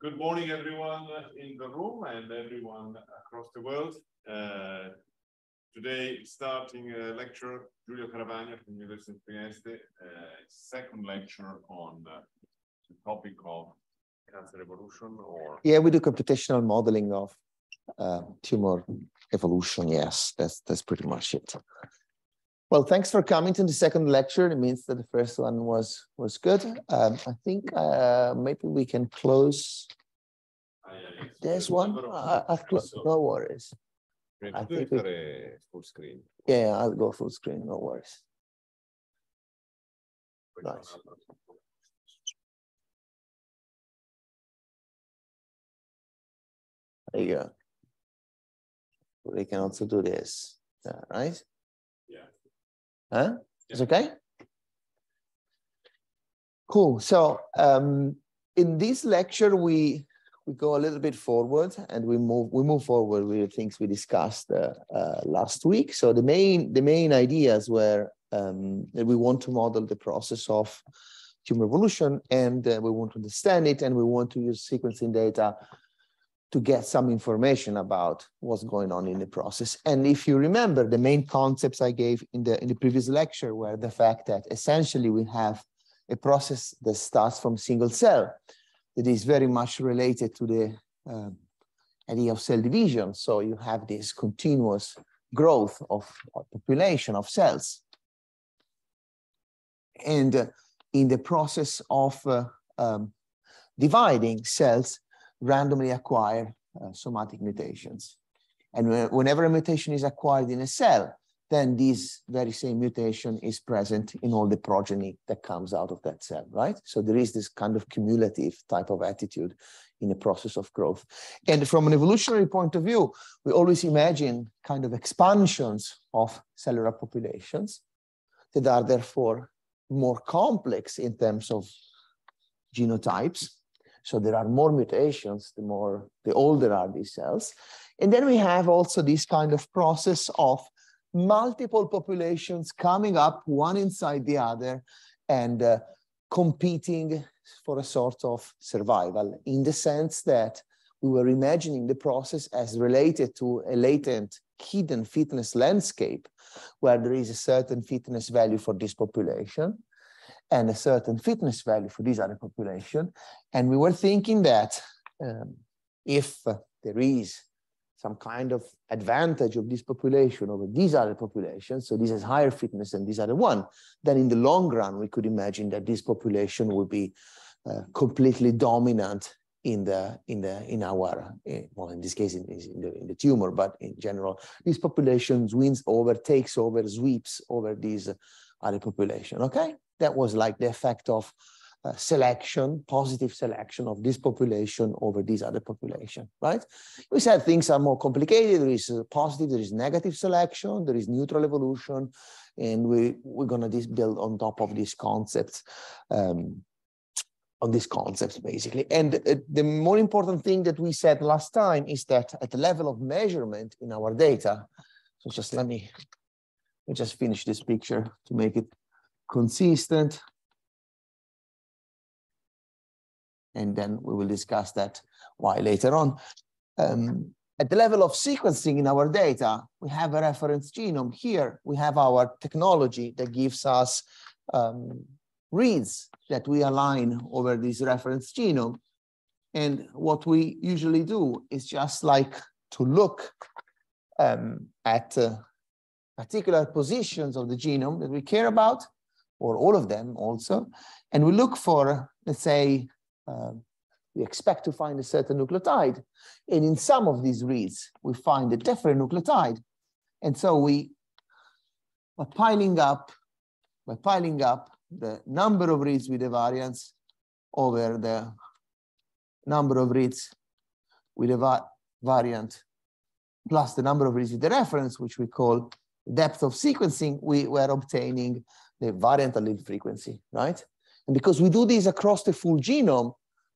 Good morning, everyone in the room and everyone across the world. Uh, today, starting a lecture, Giulio Caravagna from University of Trieste, uh, second lecture on uh, the topic of cancer evolution or... Yeah, we do computational modeling of uh, tumor evolution. Yes, that's, that's pretty much it. Well, thanks for coming to the second lecture. It means that the first one was was good. Um, I think uh, maybe we can close. There's one. I, I've closed. No worries. I think we, full screen. Yeah, I'll go full screen. No worries. Nice. There you go. We can also do this, right? Huh? It's okay? Cool. So um, in this lecture, we we go a little bit forward and we move we move forward with the things we discussed uh, uh, last week. So the main the main ideas were um, that we want to model the process of human evolution and uh, we want to understand it and we want to use sequencing data to get some information about what's going on in the process. And if you remember, the main concepts I gave in the, in the previous lecture were the fact that essentially we have a process that starts from single cell that is very much related to the uh, idea of cell division. So you have this continuous growth of, population of cells. And uh, in the process of uh, um, dividing cells, randomly acquire uh, somatic mutations. And whenever a mutation is acquired in a cell, then this very same mutation is present in all the progeny that comes out of that cell, right? So there is this kind of cumulative type of attitude in the process of growth. And from an evolutionary point of view, we always imagine kind of expansions of cellular populations that are therefore more complex in terms of genotypes so there are more mutations, the more, the older are these cells. And then we have also this kind of process of multiple populations coming up one inside the other and uh, competing for a sort of survival in the sense that we were imagining the process as related to a latent hidden fitness landscape where there is a certain fitness value for this population and a certain fitness value for this other population. And we were thinking that um, if there is some kind of advantage of this population over these other populations, so this has higher fitness than this other one, then in the long run, we could imagine that this population will be uh, completely dominant in the in the in our uh, well in this case in, in, the in the tumor but in general these populations wins over takes over sweeps over these other population okay that was like the effect of uh, selection, positive selection of this population over this other population, right? We said things are more complicated. There is positive, there is negative selection, there is neutral evolution, and we, we're gonna build on top of these concepts, um, on these concepts basically. And uh, the more important thing that we said last time is that at the level of measurement in our data, so just let me, let me just finish this picture to make it consistent. And then we will discuss that why later on. Um, at the level of sequencing in our data, we have a reference genome. Here, we have our technology that gives us um, reads that we align over this reference genome. And what we usually do is just like to look um, at uh, particular positions of the genome that we care about or all of them also. And we look for, let's say, uh, we expect to find a certain nucleotide. And in some of these reads, we find a different nucleotide. And so we are piling up, we're piling up the number of reads with the variance over the number of reads with a va variant plus the number of reads with the reference, which we call depth of sequencing, we were obtaining the variant allele frequency, right? And because we do this across the full genome,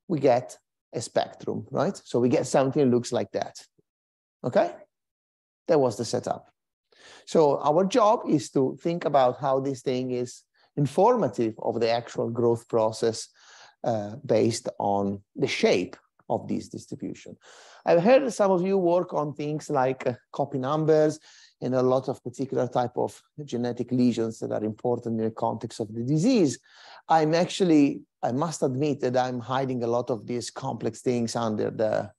we get a spectrum, right? So we get something that looks like that, okay? That was the setup. So our job is to think about how this thing is informative of the actual growth process uh, based on the shape of this distribution. I've heard some of you work on things like uh, copy numbers and a lot of particular type of genetic lesions that are important in the context of the disease. I'm actually, I must admit that I'm hiding a lot of these complex things under the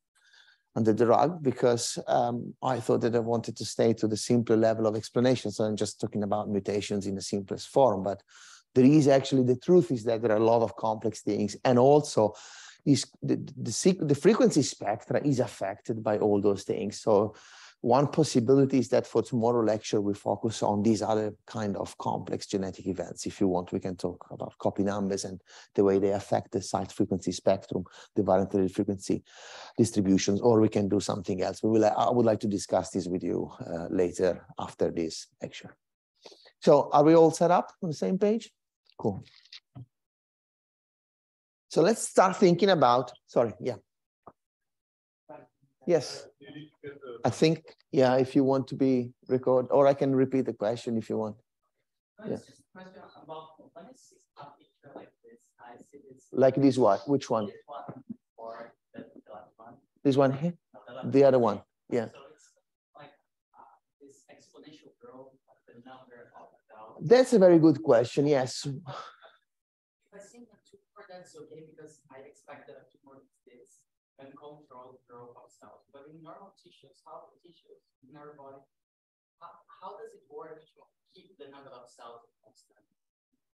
under the rug because um, I thought that I wanted to stay to the simpler level of explanation. So I'm just talking about mutations in the simplest form, but there is actually the truth is that there are a lot of complex things and also is the, the, the frequency spectra is affected by all those things. So one possibility is that for tomorrow lecture, we focus on these other kind of complex genetic events. If you want, we can talk about copy numbers and the way they affect the site frequency spectrum, the variant frequency distributions, or we can do something else. We will, I would like to discuss this with you uh, later after this lecture. So are we all set up on the same page? Cool. So let's start thinking about, sorry, yeah. Yes. I think, yeah, if you want to be record, or I can repeat the question if you want. yeah. just a question about when it's like this, I see this. Like this what? Which one? This one or the, the last one. This one here? The, the other one, yeah. So it's like uh, this exponential growth of the number of That's a very good question, yes. i think that's okay because I expect the tumor this and control the growth of cells. But in normal tissues, healthy tissues in our body, how, how does it work to keep the number of cells constant?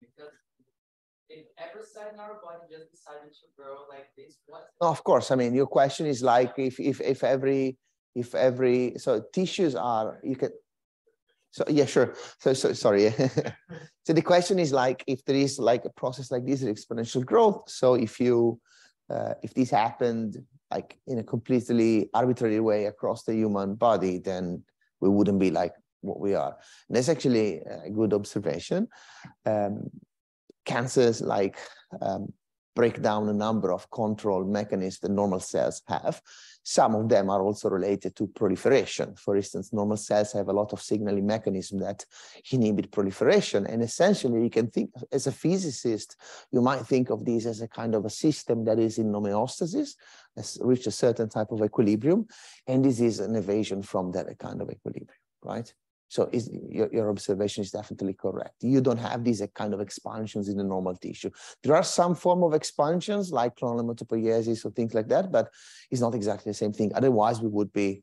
Because if every cell in our body just decided to grow like this, what? of course. I mean, your question is like if if if every if every so tissues are you can so yeah, sure. So, so sorry. so the question is like, if there is like a process like this, exponential growth. So if you, uh, if this happened like in a completely arbitrary way across the human body, then we wouldn't be like what we are. And that's actually a good observation. Um, cancers like um, break down a number of control mechanisms that normal cells have. Some of them are also related to proliferation. For instance, normal cells have a lot of signaling mechanisms that inhibit proliferation. And essentially, you can think, as a physicist, you might think of this as a kind of a system that is in homeostasis, has reached a certain type of equilibrium. And this is an evasion from that kind of equilibrium, right? So is, your, your observation is definitely correct. You don't have these uh, kind of expansions in the normal tissue. There are some form of expansions like clonal hematopoiesis or things like that, but it's not exactly the same thing. Otherwise, we would be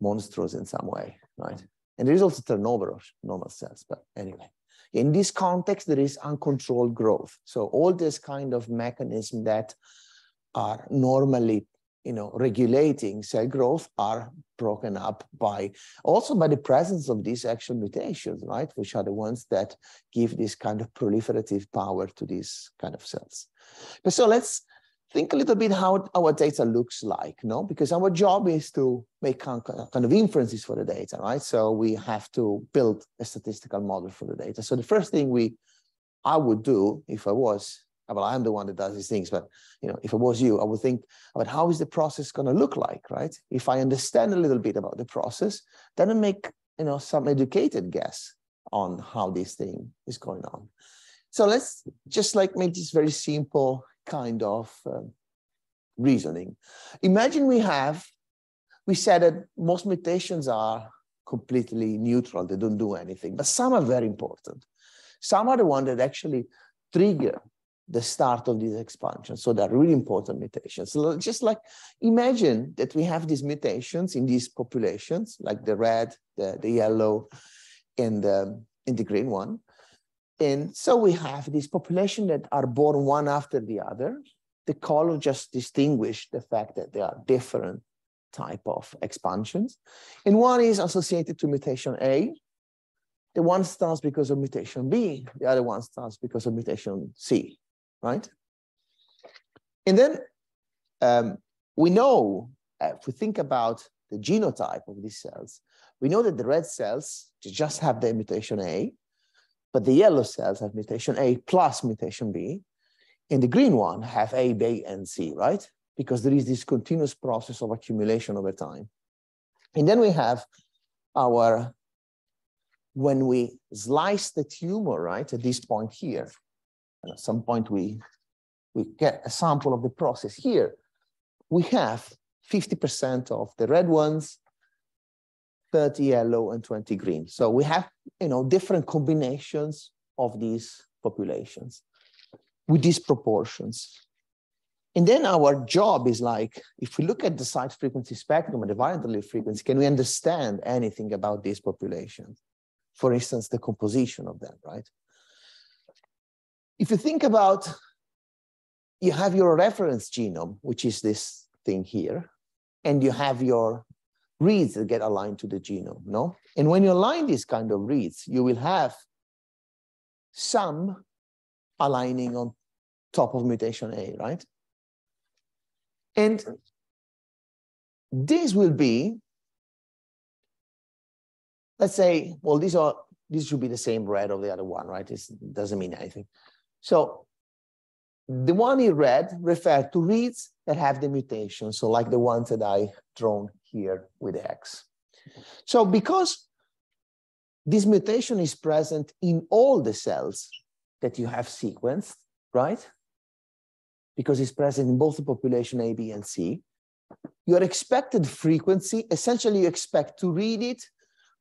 monstrous in some way, right? And there is also turnover of normal cells, but anyway. In this context, there is uncontrolled growth. So all this kind of mechanism that are normally you know, regulating cell growth are broken up by also by the presence of these actual mutations, right? Which are the ones that give this kind of proliferative power to these kind of cells. But so let's think a little bit how our data looks like, no? Because our job is to make kind of inferences for the data, right? So we have to build a statistical model for the data. So the first thing we I would do if I was well, I'm the one that does these things, but you know, if it was you, I would think about how is the process going to look like, right? If I understand a little bit about the process, then I make you know some educated guess on how this thing is going on. So let's just like make this very simple kind of um, reasoning. Imagine we have, we said that most mutations are completely neutral, they don't do anything, but some are very important. Some are the ones that actually trigger the start of this expansion. So they're really important mutations. So just like imagine that we have these mutations in these populations, like the red, the, the yellow, and the, and the green one. And so we have this population that are born one after the other. The color just distinguish the fact that they are different type of expansions. And one is associated to mutation A. The one starts because of mutation B. The other one starts because of mutation C right? And then um, we know, uh, if we think about the genotype of these cells, we know that the red cells just have the mutation A, but the yellow cells have mutation A plus mutation B, and the green one have A, B, and C, right? Because there is this continuous process of accumulation over time. And then we have our, when we slice the tumor, right, at this point here, and at some point we we get a sample of the process here, we have 50% of the red ones, 30 yellow and 20 green. So we have, you know, different combinations of these populations with these proportions. And then our job is like, if we look at the site frequency spectrum and the variant allele frequency, can we understand anything about these populations? For instance, the composition of them, right? If you think about, you have your reference genome, which is this thing here, and you have your reads that get aligned to the genome, no? And when you align these kind of reads, you will have some aligning on top of mutation A, right? And this will be, let's say, well, these are, these should be the same red of the other one, right? It doesn't mean anything. So the one in red refer to reads that have the mutation. So like the ones that I drawn here with X. So because this mutation is present in all the cells that you have sequenced, right? because it's present in both the population A, B, and C. Your expected frequency, essentially you expect to read it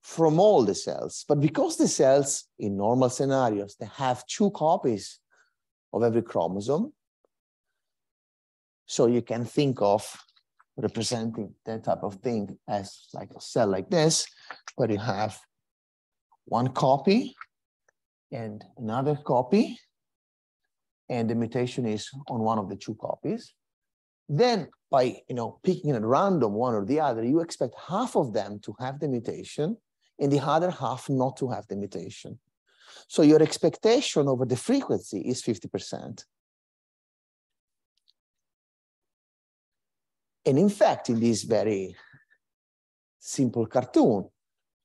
from all the cells. But because the cells in normal scenarios, they have two copies of every chromosome, so you can think of representing that type of thing as like a cell like this, where you have one copy and another copy and the mutation is on one of the two copies. Then by you know picking at random one or the other, you expect half of them to have the mutation and the other half not to have the mutation. So your expectation over the frequency is 50%. And in fact, in this very simple cartoon,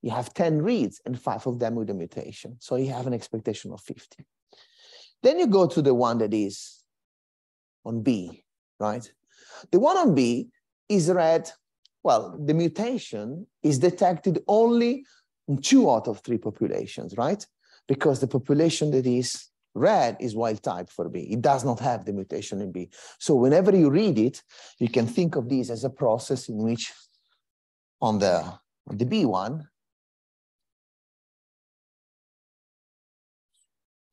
you have 10 reads and five of them with a mutation. So you have an expectation of 50. Then you go to the one that is on B, right? The one on B is read, well, the mutation is detected only in two out of three populations, right? Because the population that is red is wild type for B. It does not have the mutation in B. So whenever you read it, you can think of this as a process in which on the, on the B one,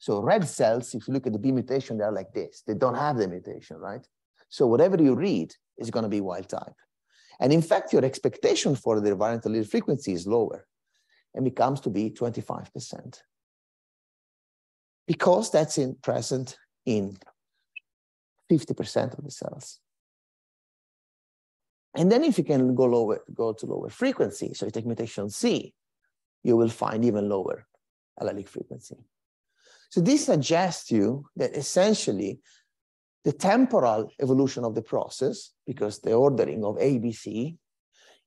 So red cells, if you look at the B mutation, they're like this. They don't have the mutation, right? So whatever you read is going to be wild type. And in fact, your expectation for the variant allele frequency is lower and becomes to be 25%. Because that's in present in 50% of the cells. And then if you can go lower, go to lower frequency, so you take mutation C, you will find even lower allelic frequency. So this suggests you that essentially the temporal evolution of the process, because the ordering of ABC,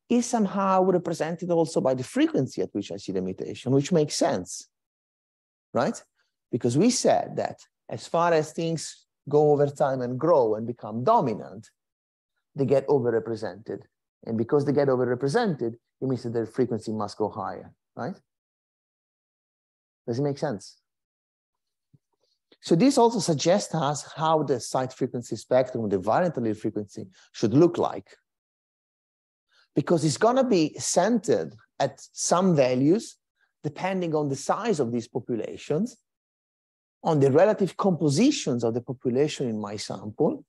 is somehow represented also by the frequency at which I see the mutation, which makes sense, right? Because we said that as far as things go over time and grow and become dominant, they get overrepresented. And because they get overrepresented, it means that their frequency must go higher, right? Does it make sense? So this also suggests us how the site frequency spectrum, the variant allele frequency should look like. Because it's gonna be centered at some values, depending on the size of these populations, on the relative compositions of the population in my sample,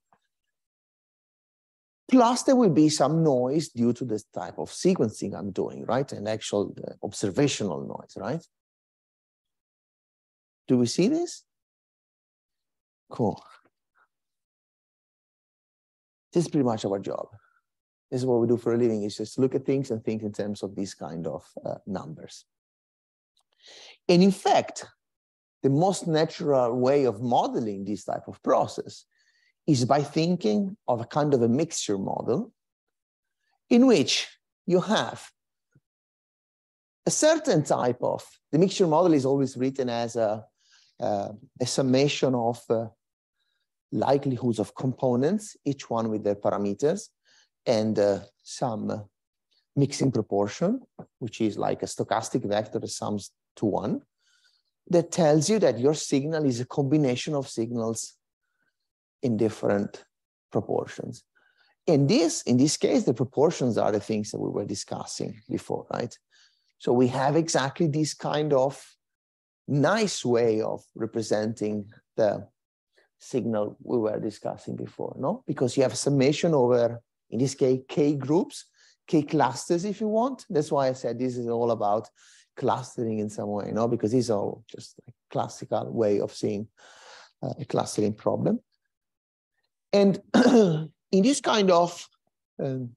Plus, there will be some noise due to this type of sequencing I'm doing, right? An actual uh, observational noise, right? Do we see this? Cool. This is pretty much our job. This is what we do for a living, is just look at things and think in terms of these kind of uh, numbers. And in fact, the most natural way of modeling this type of process is by thinking of a kind of a mixture model in which you have a certain type of, the mixture model is always written as a, uh, a summation of uh, likelihoods of components, each one with their parameters, and uh, some mixing proportion, which is like a stochastic vector that sums to one, that tells you that your signal is a combination of signals in different proportions. In this, in this case, the proportions are the things that we were discussing before, right? So we have exactly this kind of nice way of representing the signal we were discussing before, no? Because you have summation over, in this case, k groups, k clusters if you want. That's why I said this is all about clustering in some way, no? Because these are just a classical way of seeing uh, a clustering problem. And in this kind of um,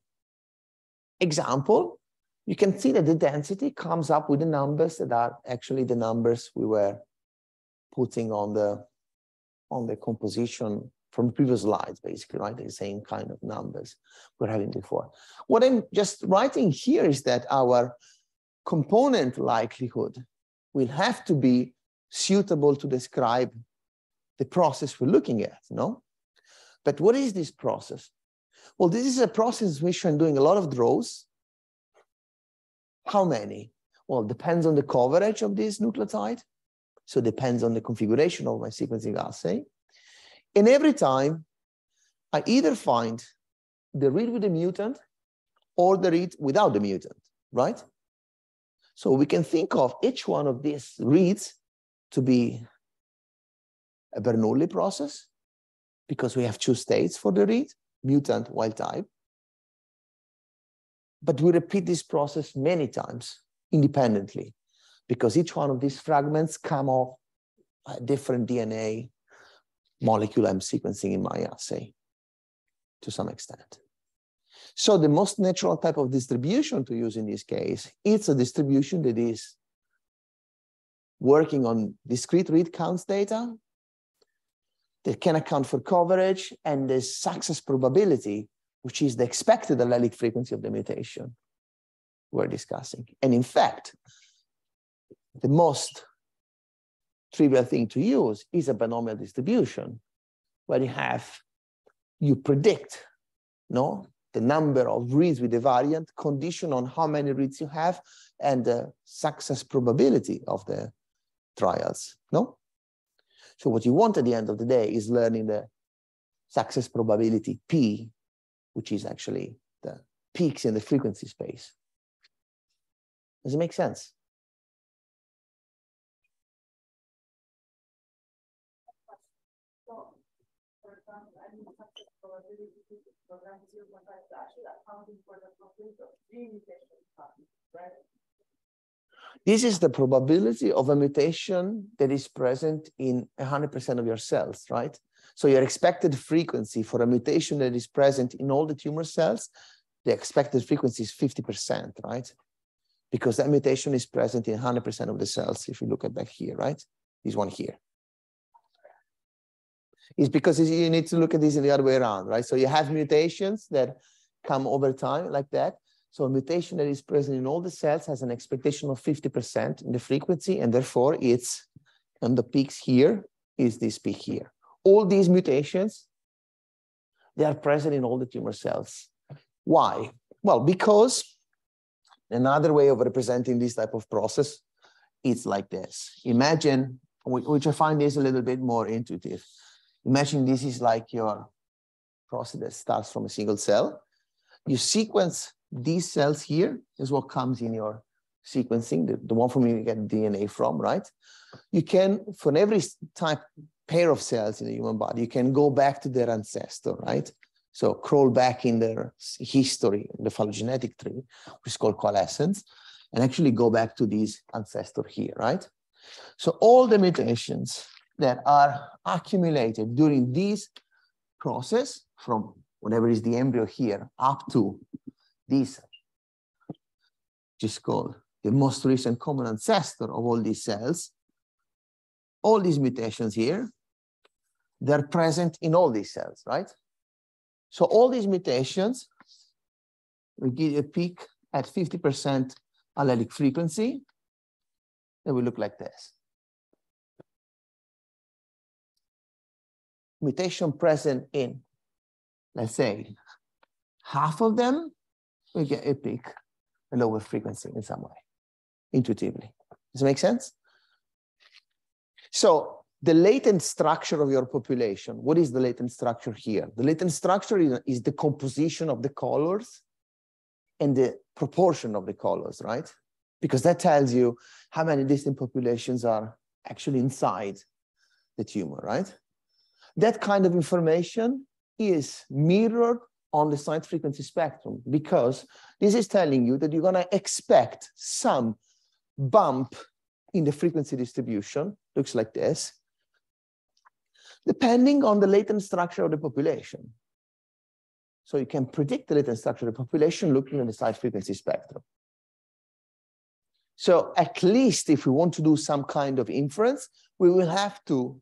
example, you can see that the density comes up with the numbers that are actually the numbers we were putting on the on the composition from previous slides, basically, right? The same kind of numbers we're having before. What I'm just writing here is that our component likelihood will have to be suitable to describe the process we're looking at, no? But what is this process? Well, this is a process which I'm doing a lot of draws. How many? Well, depends on the coverage of this nucleotide. So depends on the configuration of my sequencing assay. And every time I either find the read with the mutant or the read without the mutant, right? So we can think of each one of these reads to be a Bernoulli process because we have two states for the read, mutant, wild type. But we repeat this process many times independently because each one of these fragments come off a different DNA molecule I'm sequencing in my assay to some extent. So the most natural type of distribution to use in this case, it's a distribution that is working on discrete read counts data that can account for coverage and the success probability, which is the expected allelic frequency of the mutation we're discussing. And in fact, the most trivial thing to use is a binomial distribution, where you have, you predict, no, the number of reads with the variant condition on how many reads you have and the success probability of the trials, no? So what you want at the end of the day is learning the success probability P, which is actually the peaks in the frequency space. Does it make sense? This is the probability of a mutation that is present in 100% of your cells, right? So your expected frequency for a mutation that is present in all the tumor cells, the expected frequency is 50%, right? Because that mutation is present in 100% of the cells, if you look at that here, right? This one here. Is because you need to look at this the other way around, right? So you have mutations that come over time like that. So a mutation that is present in all the cells has an expectation of 50% in the frequency, and therefore it's, and the peaks here is this peak here. All these mutations, they are present in all the tumor cells. Why? Well, because another way of representing this type of process is like this. Imagine, which I find is a little bit more intuitive. Imagine this is like your process that starts from a single cell. You sequence these cells here is what comes in your sequencing, the, the one from you get DNA from, right? You can, for every type pair of cells in the human body, you can go back to their ancestor, right? So crawl back in their history, the phylogenetic tree, which is called coalescence, and actually go back to these ancestor here, right? So all the mutations that are accumulated during this process from whatever is the embryo here up to this, which is called the most recent common ancestor of all these cells, all these mutations here, they're present in all these cells, right? So all these mutations will give a peak at 50% allelic frequency. It will look like this. Mutation present in, let's say, half of them we get a peak, a lower frequency in some way, intuitively. Does it make sense? So the latent structure of your population. What is the latent structure here? The latent structure is, is the composition of the colors and the proportion of the colors, right? Because that tells you how many distinct populations are actually inside the tumor, right? That kind of information is mirrored on the site frequency spectrum because this is telling you that you're going to expect some bump in the frequency distribution, looks like this, depending on the latent structure of the population. So you can predict the latent structure of the population looking at the site frequency spectrum. So at least if we want to do some kind of inference, we will have to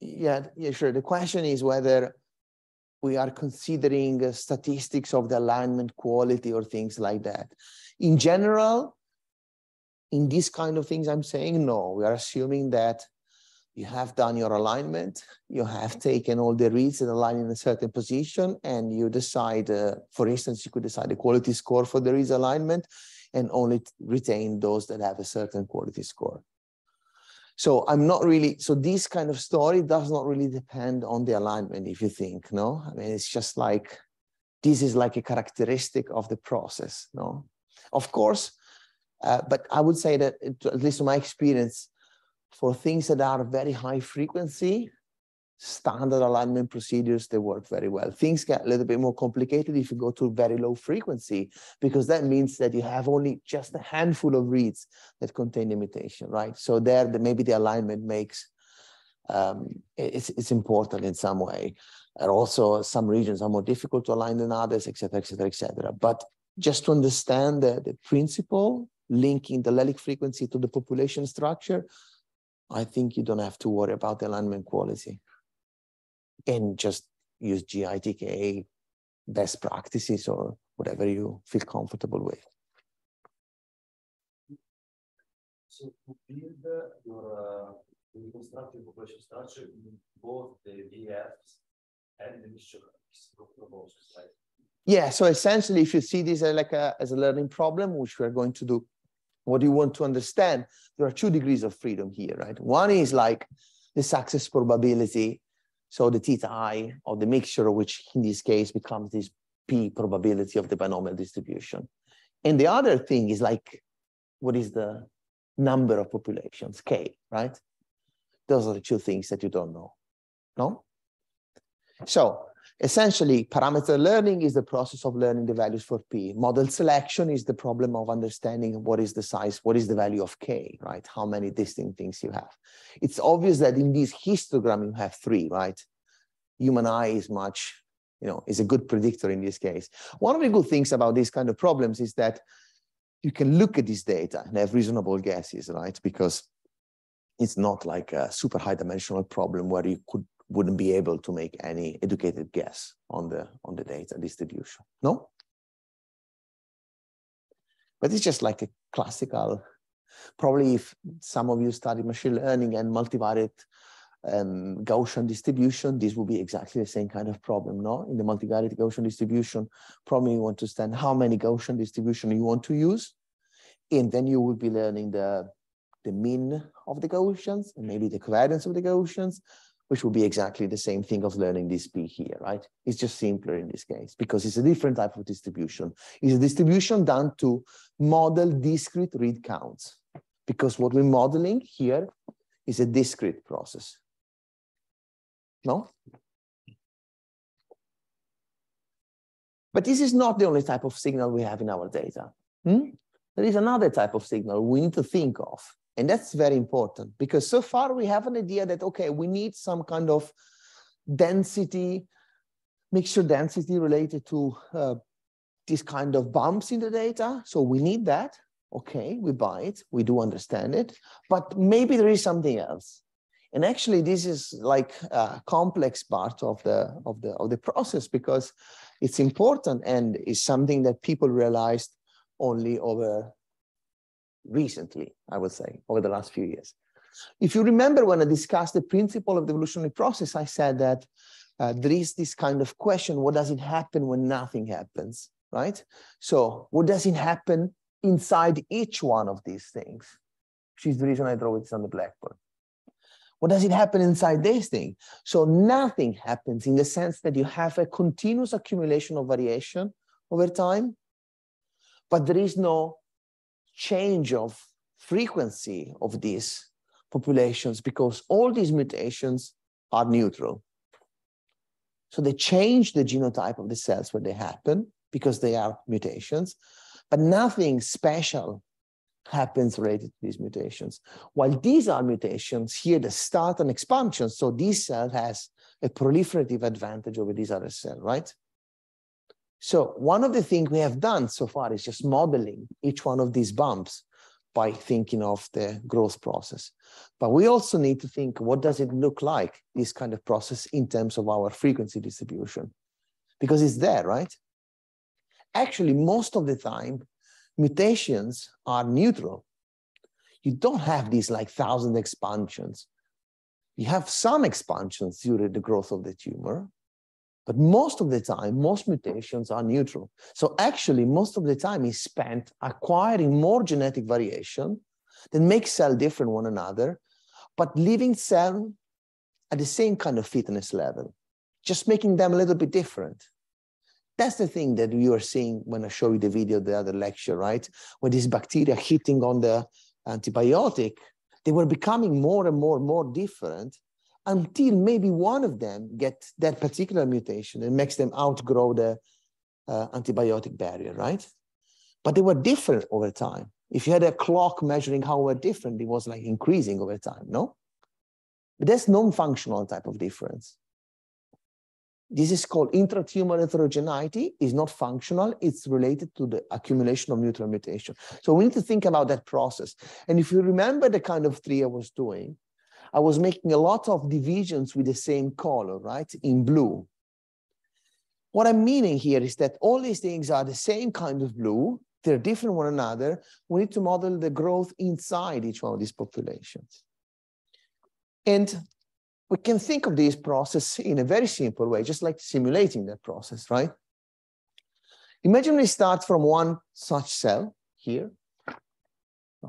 yeah, yeah, sure. The question is whether we are considering uh, statistics of the alignment quality or things like that. In general, in these kind of things I'm saying, no, we are assuming that you have done your alignment, you have taken all the reads and align in a certain position, and you decide, uh, for instance, you could decide the quality score for the reads alignment and only retain those that have a certain quality score. So I'm not really, so this kind of story does not really depend on the alignment, if you think, no? I mean, it's just like, this is like a characteristic of the process, no? Of course, uh, but I would say that, at least in my experience, for things that are very high frequency, standard alignment procedures, they work very well. Things get a little bit more complicated if you go to very low frequency, because that means that you have only just a handful of reads that contain imitation, right? So there, the, maybe the alignment makes, um, it's, it's important in some way. And also some regions are more difficult to align than others, et cetera, et cetera, et cetera. But just to understand the, the principle, linking the allelic frequency to the population structure, I think you don't have to worry about the alignment quality and just use GATK best practices or whatever you feel comfortable with. So to build your uh, reconstructive population structure in both the VFs and the mixture proposals, right? Yeah, so essentially, if you see this as like a, as a learning problem, which we're going to do, what you want to understand, there are two degrees of freedom here, right? One is like the success probability so the theta i of the mixture, which in this case becomes this p probability of the binomial distribution. And the other thing is like, what is the number of populations, k, right? Those are the two things that you don't know, no? So Essentially, parameter learning is the process of learning the values for P. Model selection is the problem of understanding what is the size, what is the value of K, right? How many distinct things you have. It's obvious that in this histogram, you have three, right? Human eye is much, you know, is a good predictor in this case. One of the good things about these kind of problems is that you can look at this data and have reasonable guesses, right? Because it's not like a super high dimensional problem where you could wouldn't be able to make any educated guess on the on the data distribution. No? But it's just like a classical, probably if some of you study machine learning and multivariate um, Gaussian distribution, this will be exactly the same kind of problem, no? In the multivariate Gaussian distribution, probably you want to understand how many Gaussian distribution you want to use, and then you will be learning the, the mean of the Gaussians, and maybe the covariance of the Gaussians, which will be exactly the same thing of learning this P here, right? It's just simpler in this case because it's a different type of distribution. It's a distribution done to model discrete read counts because what we're modeling here is a discrete process. No? But this is not the only type of signal we have in our data. Hmm? There is another type of signal we need to think of. And that's very important because so far we have an idea that, okay, we need some kind of density, mixture density related to uh, this kind of bumps in the data. So we need that. Okay, we buy it, we do understand it, but maybe there is something else. And actually, this is like a complex part of the of the of the process because it's important and is something that people realized only over recently, I would say, over the last few years. If you remember when I discussed the principle of the evolutionary process, I said that uh, there is this kind of question, what does it happen when nothing happens, right? So what does it happen inside each one of these things? Which is the reason I draw it on the blackboard. What does it happen inside this thing? So nothing happens in the sense that you have a continuous accumulation of variation over time, but there is no change of frequency of these populations because all these mutations are neutral. So they change the genotype of the cells where they happen because they are mutations, but nothing special happens related to these mutations. While these are mutations, here the start and expansion, so this cell has a proliferative advantage over this other cell, right? So one of the things we have done so far is just modeling each one of these bumps by thinking of the growth process. But we also need to think, what does it look like, this kind of process in terms of our frequency distribution? Because it's there, right? Actually, most of the time, mutations are neutral. You don't have these like thousand expansions. You have some expansions during the growth of the tumor, but most of the time, most mutations are neutral. So actually, most of the time is spent acquiring more genetic variation that makes cell different one another, but leaving cell at the same kind of fitness level, just making them a little bit different. That's the thing that you are seeing when I show you the video, the other lecture, right? When these bacteria hitting on the antibiotic, they were becoming more and more and more different until maybe one of them gets that particular mutation and makes them outgrow the uh, antibiotic barrier, right? But they were different over time. If you had a clock measuring how we're different, it was like increasing over time, no? But that's non-functional type of difference. This is called intratumor heterogeneity, is not functional, it's related to the accumulation of neutral mutation. So we need to think about that process. And if you remember the kind of tree I was doing, I was making a lot of divisions with the same color, right, in blue. What I'm meaning here is that all these things are the same kind of blue, they're different one another. We need to model the growth inside each one of these populations. And we can think of this process in a very simple way, just like simulating that process, right? Imagine we start from one such cell here,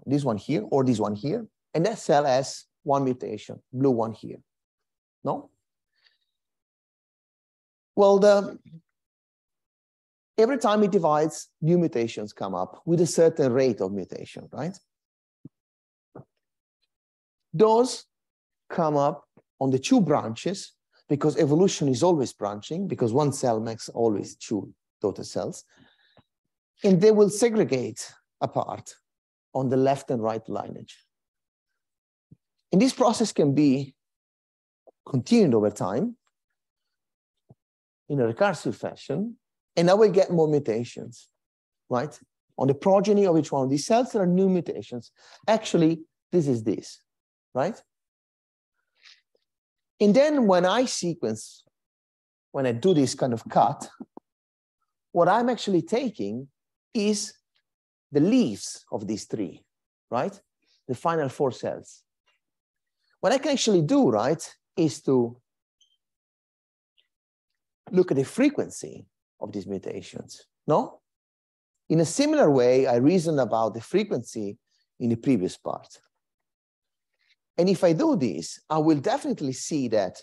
this one here, or this one here, and that cell has one mutation, blue one here. No? Well, the, every time it divides, new mutations come up with a certain rate of mutation, right? Those come up on the two branches because evolution is always branching because one cell makes always two daughter cells. And they will segregate apart on the left and right lineage. And this process can be continued over time in a recursive fashion, and I will get more mutations, right? On the progeny of each one of these cells, there are new mutations. Actually, this is this, right? And then when I sequence, when I do this kind of cut, what I'm actually taking is the leaves of these three, right? The final four cells. What I can actually do, right, is to look at the frequency of these mutations, no? In a similar way, I reason about the frequency in the previous part. And if I do this, I will definitely see that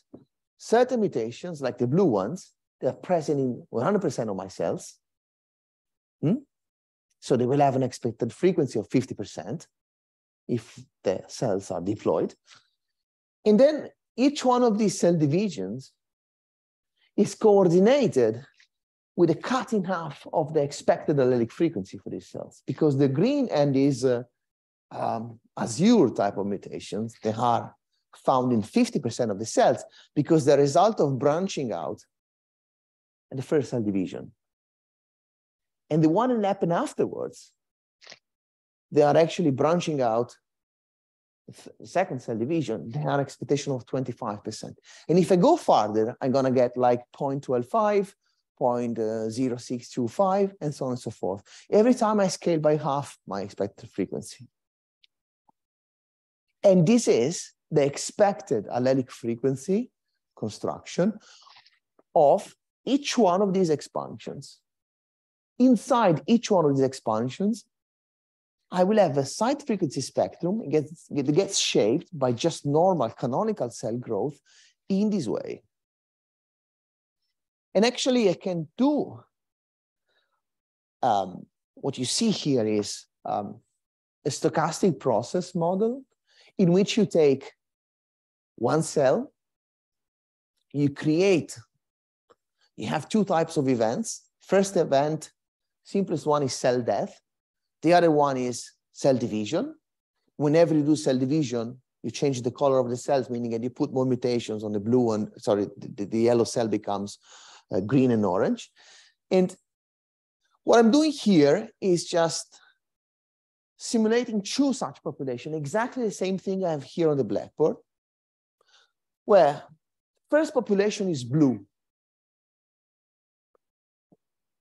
certain mutations, like the blue ones, they're present in 100% of my cells. Hmm? So they will have an expected frequency of 50% if the cells are diploid. And then each one of these cell divisions is coordinated with a cut in half of the expected allelic frequency for these cells because the green and these uh, um, azure type of mutations, they are found in 50% of the cells because the result of branching out at the first cell division. And the one that happen afterwards, they are actually branching out second cell division, they are expectation of 25%. And if I go farther, I'm gonna get like 0.125, 0.0625, and so on and so forth. Every time I scale by half my expected frequency. And this is the expected allelic frequency construction of each one of these expansions. Inside each one of these expansions, I will have a site frequency spectrum. It gets, gets shaped by just normal canonical cell growth in this way. And actually, I can do um, what you see here is um, a stochastic process model in which you take one cell, you create, you have two types of events. First event, simplest one is cell death. The other one is cell division. Whenever you do cell division, you change the color of the cells, meaning that you put more mutations on the blue one, sorry, the, the yellow cell becomes uh, green and orange. And what I'm doing here is just simulating two such population, exactly the same thing I have here on the blackboard, where first population is blue,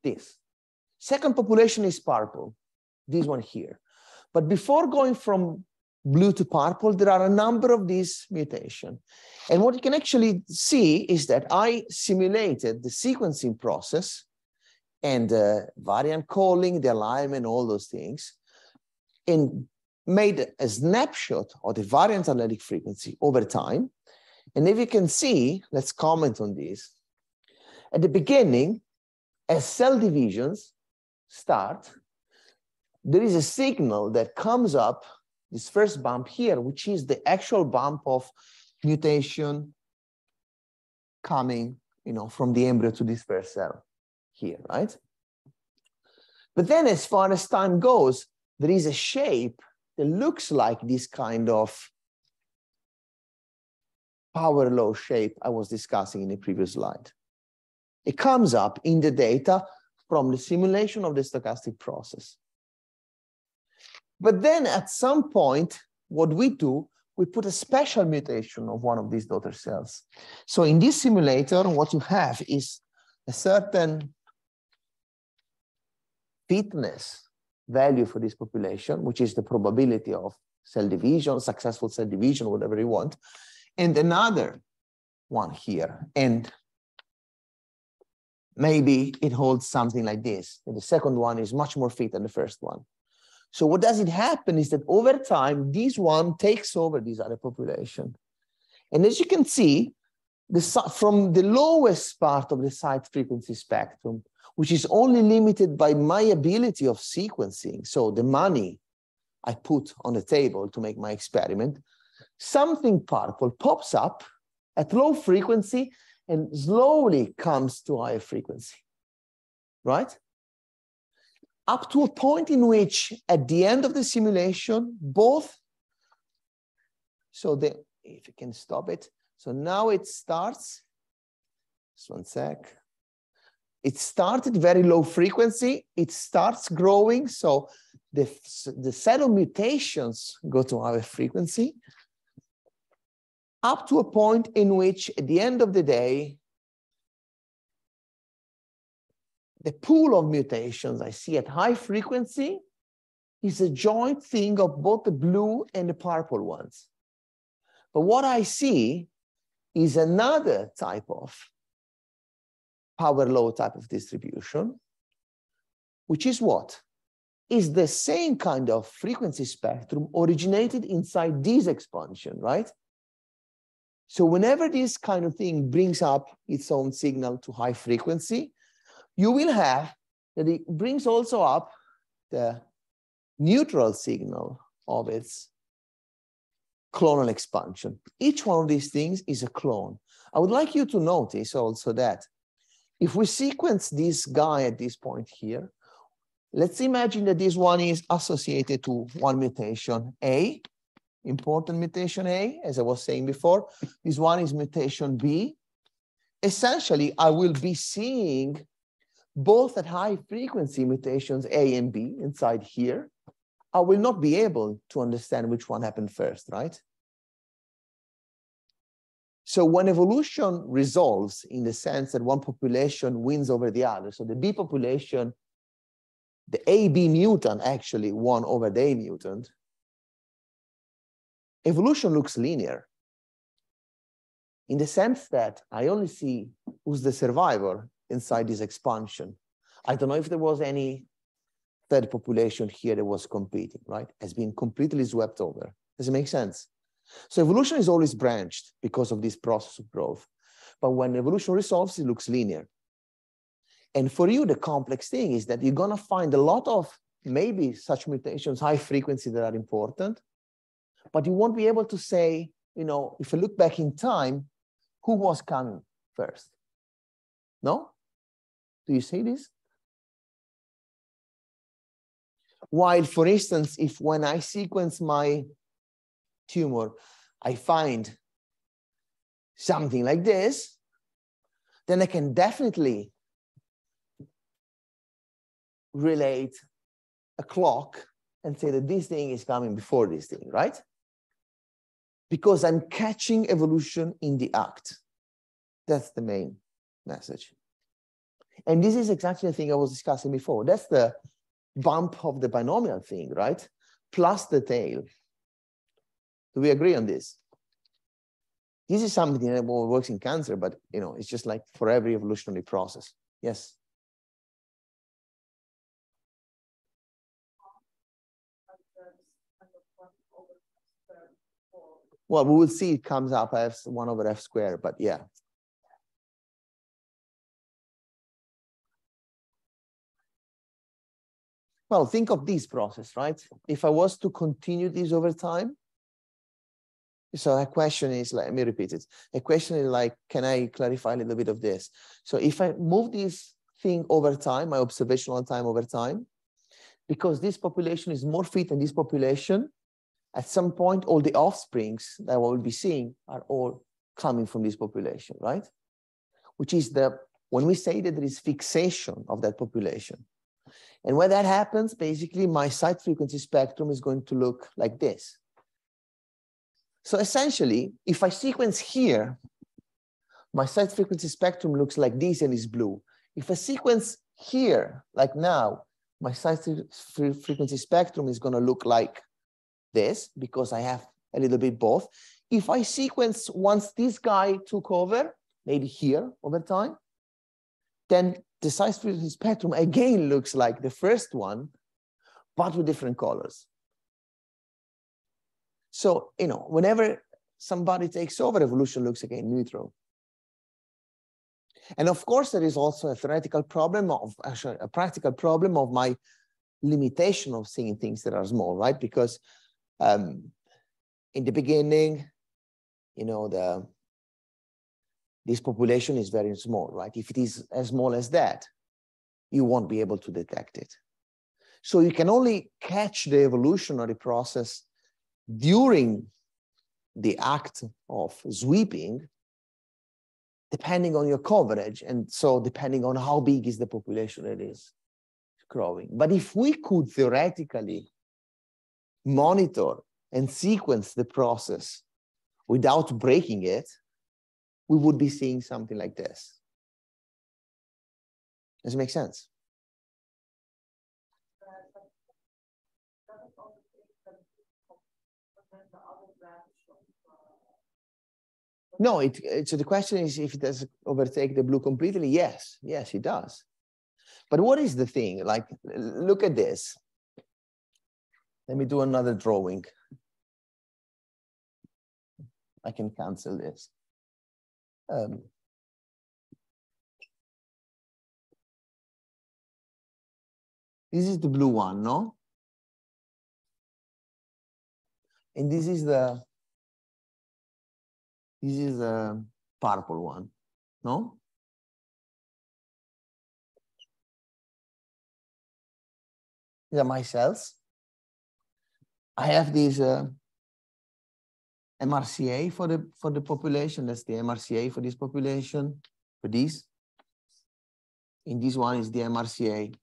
this. Second population is purple, this one here. But before going from blue to purple, there are a number of these mutations. And what you can actually see is that I simulated the sequencing process and uh, variant calling, the alignment, all those things, and made a snapshot of the variant allelic frequency over time. And if you can see, let's comment on this. At the beginning, as cell divisions start, there is a signal that comes up, this first bump here, which is the actual bump of mutation coming you know, from the embryo to this first cell here, right? But then as far as time goes, there is a shape that looks like this kind of power law shape I was discussing in the previous slide. It comes up in the data from the simulation of the stochastic process. But then at some point, what we do, we put a special mutation of one of these daughter cells. So in this simulator, what you have is a certain fitness value for this population, which is the probability of cell division, successful cell division, whatever you want, and another one here. And maybe it holds something like this. And the second one is much more fit than the first one. So what does it happen is that over time, this one takes over this other population. And as you can see, the, from the lowest part of the site frequency spectrum, which is only limited by my ability of sequencing, so the money I put on the table to make my experiment, something purple pops up at low frequency and slowly comes to higher frequency, right? Up to a point in which at the end of the simulation, both, so the, if you can stop it, so now it starts, just one sec. It started very low frequency, it starts growing, so the, the set of mutations go to higher frequency, up to a point in which, at the end of the day, the pool of mutations I see at high frequency is a joint thing of both the blue and the purple ones. But what I see is another type of power law type of distribution, which is what? Is the same kind of frequency spectrum originated inside this expansion, right? So whenever this kind of thing brings up its own signal to high frequency, you will have that it brings also up the neutral signal of its clonal expansion. Each one of these things is a clone. I would like you to notice also that if we sequence this guy at this point here, let's imagine that this one is associated to one mutation A, important mutation A, as I was saying before. This one is mutation B. Essentially, I will be seeing both at high frequency mutations A and B inside here, I will not be able to understand which one happened first, right? So when evolution resolves in the sense that one population wins over the other, so the B population, the AB mutant actually won over the A mutant, evolution looks linear in the sense that I only see who's the survivor inside this expansion. I don't know if there was any third population here that was competing, right? Has been completely swept over. Does it make sense? So evolution is always branched because of this process of growth. But when evolution resolves, it looks linear. And for you, the complex thing is that you're going to find a lot of maybe such mutations, high frequency that are important, but you won't be able to say, you know, if you look back in time, who was coming first? No? Do you see this? While, for instance, if when I sequence my tumor, I find something like this, then I can definitely relate a clock and say that this thing is coming before this thing, right? Because I'm catching evolution in the act. That's the main message. And this is exactly the thing I was discussing before. That's the bump of the binomial thing, right? Plus the tail. Do we agree on this? This is something that works in cancer, but you know, it's just like for every evolutionary process. Yes. Well, we will see it comes up as one over f squared, but yeah. Well, think of this process, right? If I was to continue this over time, so a question is, let me repeat it. A question is like, can I clarify a little bit of this? So if I move this thing over time, my observational time over time, because this population is more fit than this population, at some point, all the offsprings that we will be seeing are all coming from this population, right? Which is the, when we say that there is fixation of that population. And when that happens, basically my site frequency spectrum is going to look like this. So essentially, if I sequence here, my site frequency spectrum looks like this and is blue. If I sequence here, like now, my site frequency spectrum is going to look like this because I have a little bit both. If I sequence once this guy took over, maybe here over time, then the site frequency spectrum again looks like the first one, but with different colors. So, you know, whenever somebody takes over, evolution looks again neutral. And of course, there is also a theoretical problem of, actually a practical problem of my limitation of seeing things that are small, right? Because um, in the beginning, you know, the this population is very small, right? If it is as small as that, you won't be able to detect it. So you can only catch the evolutionary process during the act of sweeping, depending on your coverage, and so depending on how big is the population it is growing. But if we could theoretically monitor and sequence the process without breaking it, we would be seeing something like this. Does it make sense? No, it, it, so the question is if it does overtake the blue completely. Yes, yes, it does. But what is the thing? Like, look at this. Let me do another drawing. I can cancel this. Um, this is the blue one, no? And this is the this is the purple one, no? These are my cells. I have these uh, MRCA for the for the population. That's the MRCA for this population. For these, in this one is the MRCA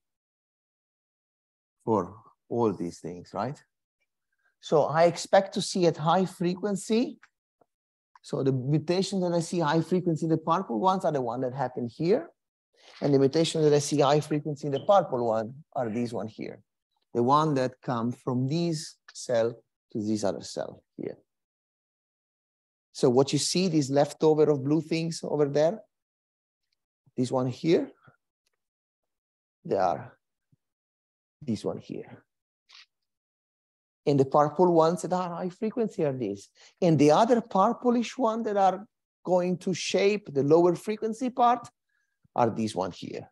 for all these things, right? So I expect to see at high frequency. So the mutations that I see high frequency, the purple ones are the one that happen here. And the mutations that I see high frequency in the purple one are these one here. The one that come from this cell to this other cell here. So what you see, these leftover of blue things over there, this one here, they are this one here. And the purple ones that are high frequency are these. And the other purplish one that are going to shape the lower frequency part are these one here.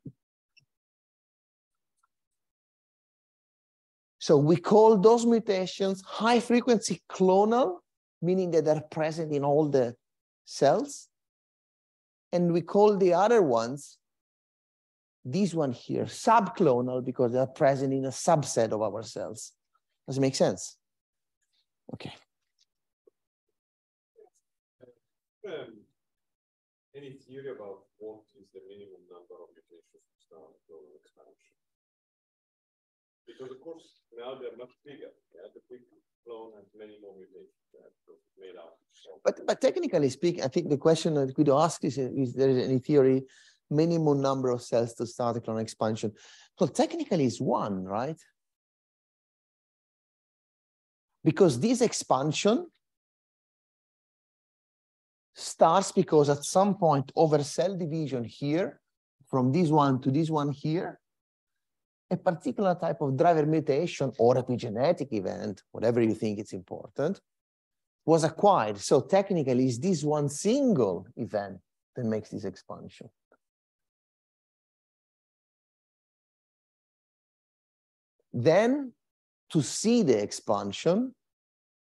So we call those mutations high frequency clonal meaning that they're present in all the cells. And we call the other ones, these one here, subclonal because they're present in a subset of our cells. Does it make sense? Okay. Um, any theory about what is the minimum number of mutations to start clonal expansion? Because of course now they're much bigger. Yeah, the big clone has many more mutations made. But but technically speaking, I think the question that we ask is: Is there any theory minimum number of cells to start a clone expansion? Well, technically, it's one, right? Because this expansion starts because at some point over cell division here, from this one to this one here, a particular type of driver mutation or epigenetic event, whatever you think it's important, was acquired. So technically, it's this one single event that makes this expansion. Then, to see the expansion,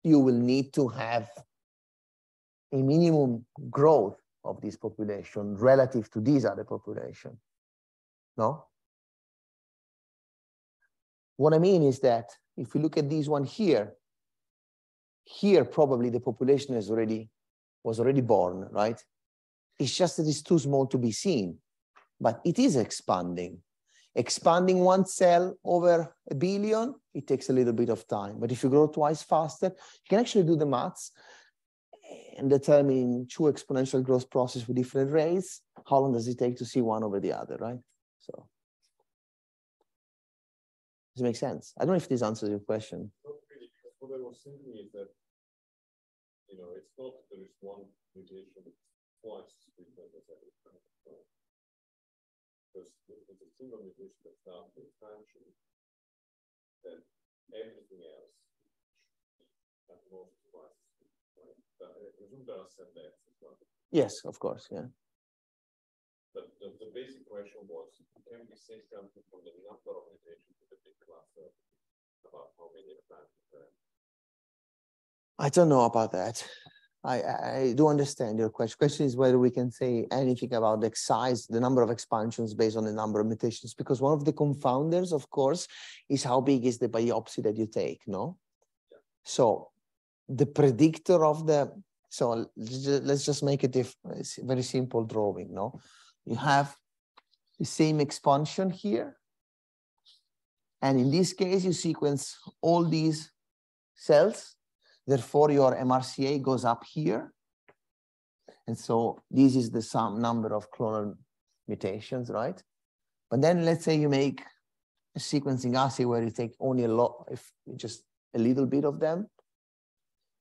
you will need to have a minimum growth of this population relative to this other population. No? What I mean is that if you look at this one here, here probably the population is already was already born, right? It's just that it's too small to be seen, but it is expanding. Expanding one cell over a billion, it takes a little bit of time. But if you grow twice faster, you can actually do the maths and determine two exponential growth process with different rates. How long does it take to see one over the other, right? So does it make sense? I don't know if this answers your question. Not really, because what I was thinking is that, you know, it's not that there is one mutation twice as frequent as every time. Because it's a single mutation that starts the expansion, then everything else at most twice. Right? But uh, I presume there are setbacks as well. Yes, of course, yeah. But the, the basic question was, can we say something from the number of mutations to the big cluster about how many there? I don't know about that. I, I do understand your question. Question is whether we can say anything about the size, the number of expansions based on the number of mutations, because one of the confounders, of course, is how big is the biopsy that you take, no? Yeah. So the predictor of the, so let's just make it a very simple drawing, no? You have the same expansion here. And in this case, you sequence all these cells. Therefore, your MRCA goes up here. And so this is the sum number of clonal mutations, right? But then let's say you make a sequencing assay where you take only a lot, if just a little bit of them,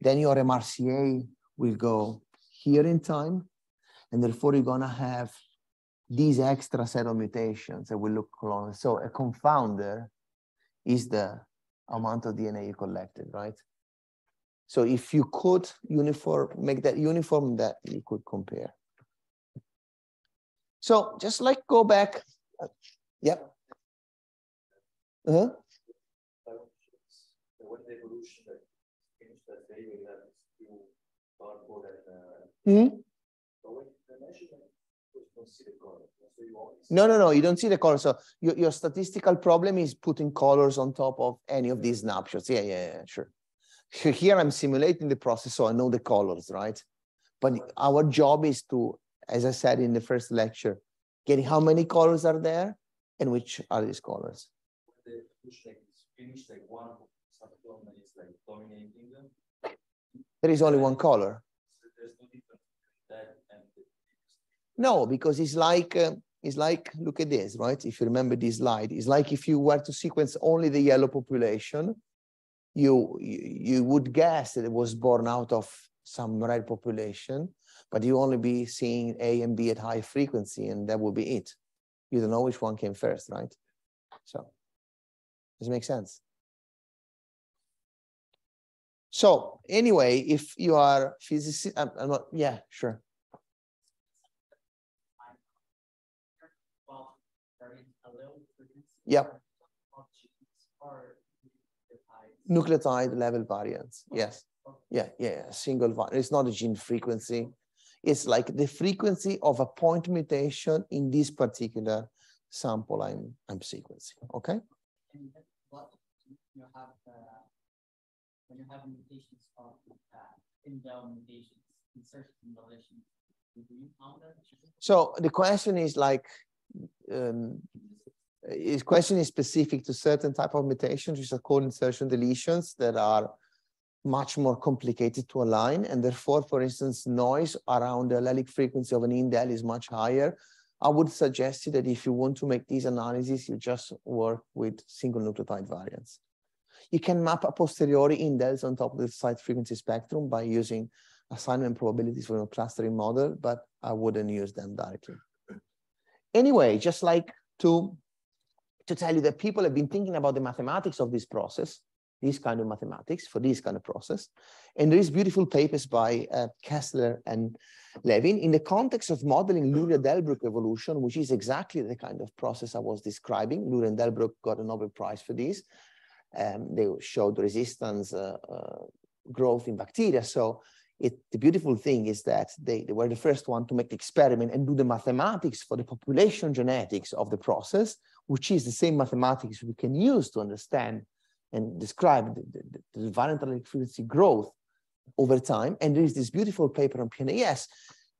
then your MRCA will go here in time. And therefore, you're going to have these extra set of mutations that will look clonal. So a confounder is the amount of DNA you collected, right? So if you could uniform, make that uniform, that you could compare. So just like go back, uh, yep. Uh -huh. Mm -hmm. No, no, no, you don't see the color. So your, your statistical problem is putting colors on top of any of these snapshots. Yeah, yeah, yeah, sure. Here I'm simulating the process, so I know the colors, right? But our job is to, as I said in the first lecture, getting how many colors are there and which are these colors. push like one like dominating them. There is only one color. So there's no difference between that and the No, because it's like uh, it's like look at this, right? If you remember this slide, it's like if you were to sequence only the yellow population, you you, you would guess that it was born out of some red population, but you only be seeing A and B at high frequency, and that would be it. You don't know which one came first, right? So does it make sense? So anyway, if you are physicist, I'm, I'm not, yeah, sure. Well, there is a little frequency. Yep. Nucleotide level variants. yes. Yeah, yeah, single var- It's not a gene frequency. It's like the frequency of a point mutation in this particular sample I'm I'm sequencing. Okay. So the question is like, um, his question is specific to certain type of mutations, which are called insertion deletions that are much more complicated to align. And therefore, for instance, noise around the allelic frequency of an indel is much higher. I would suggest you that if you want to make these analyses, you just work with single nucleotide variants. You can map a posteriori indels on top of the site frequency spectrum by using assignment probabilities from a clustering model, but I wouldn't use them directly. Anyway, just like to, to tell you that people have been thinking about the mathematics of this process, this kind of mathematics for this kind of process. And there is beautiful papers by uh, Kessler and Levine in the context of modeling Luria-Delbruck evolution, which is exactly the kind of process I was describing. Luria and Delbruck got a Nobel Prize for this. Um, they showed resistance uh, uh, growth in bacteria. So it, the beautiful thing is that they, they were the first one to make the experiment and do the mathematics for the population genetics of the process, which is the same mathematics we can use to understand and describe the, the, the variant frequency growth over time. And there is this beautiful paper on PNAS.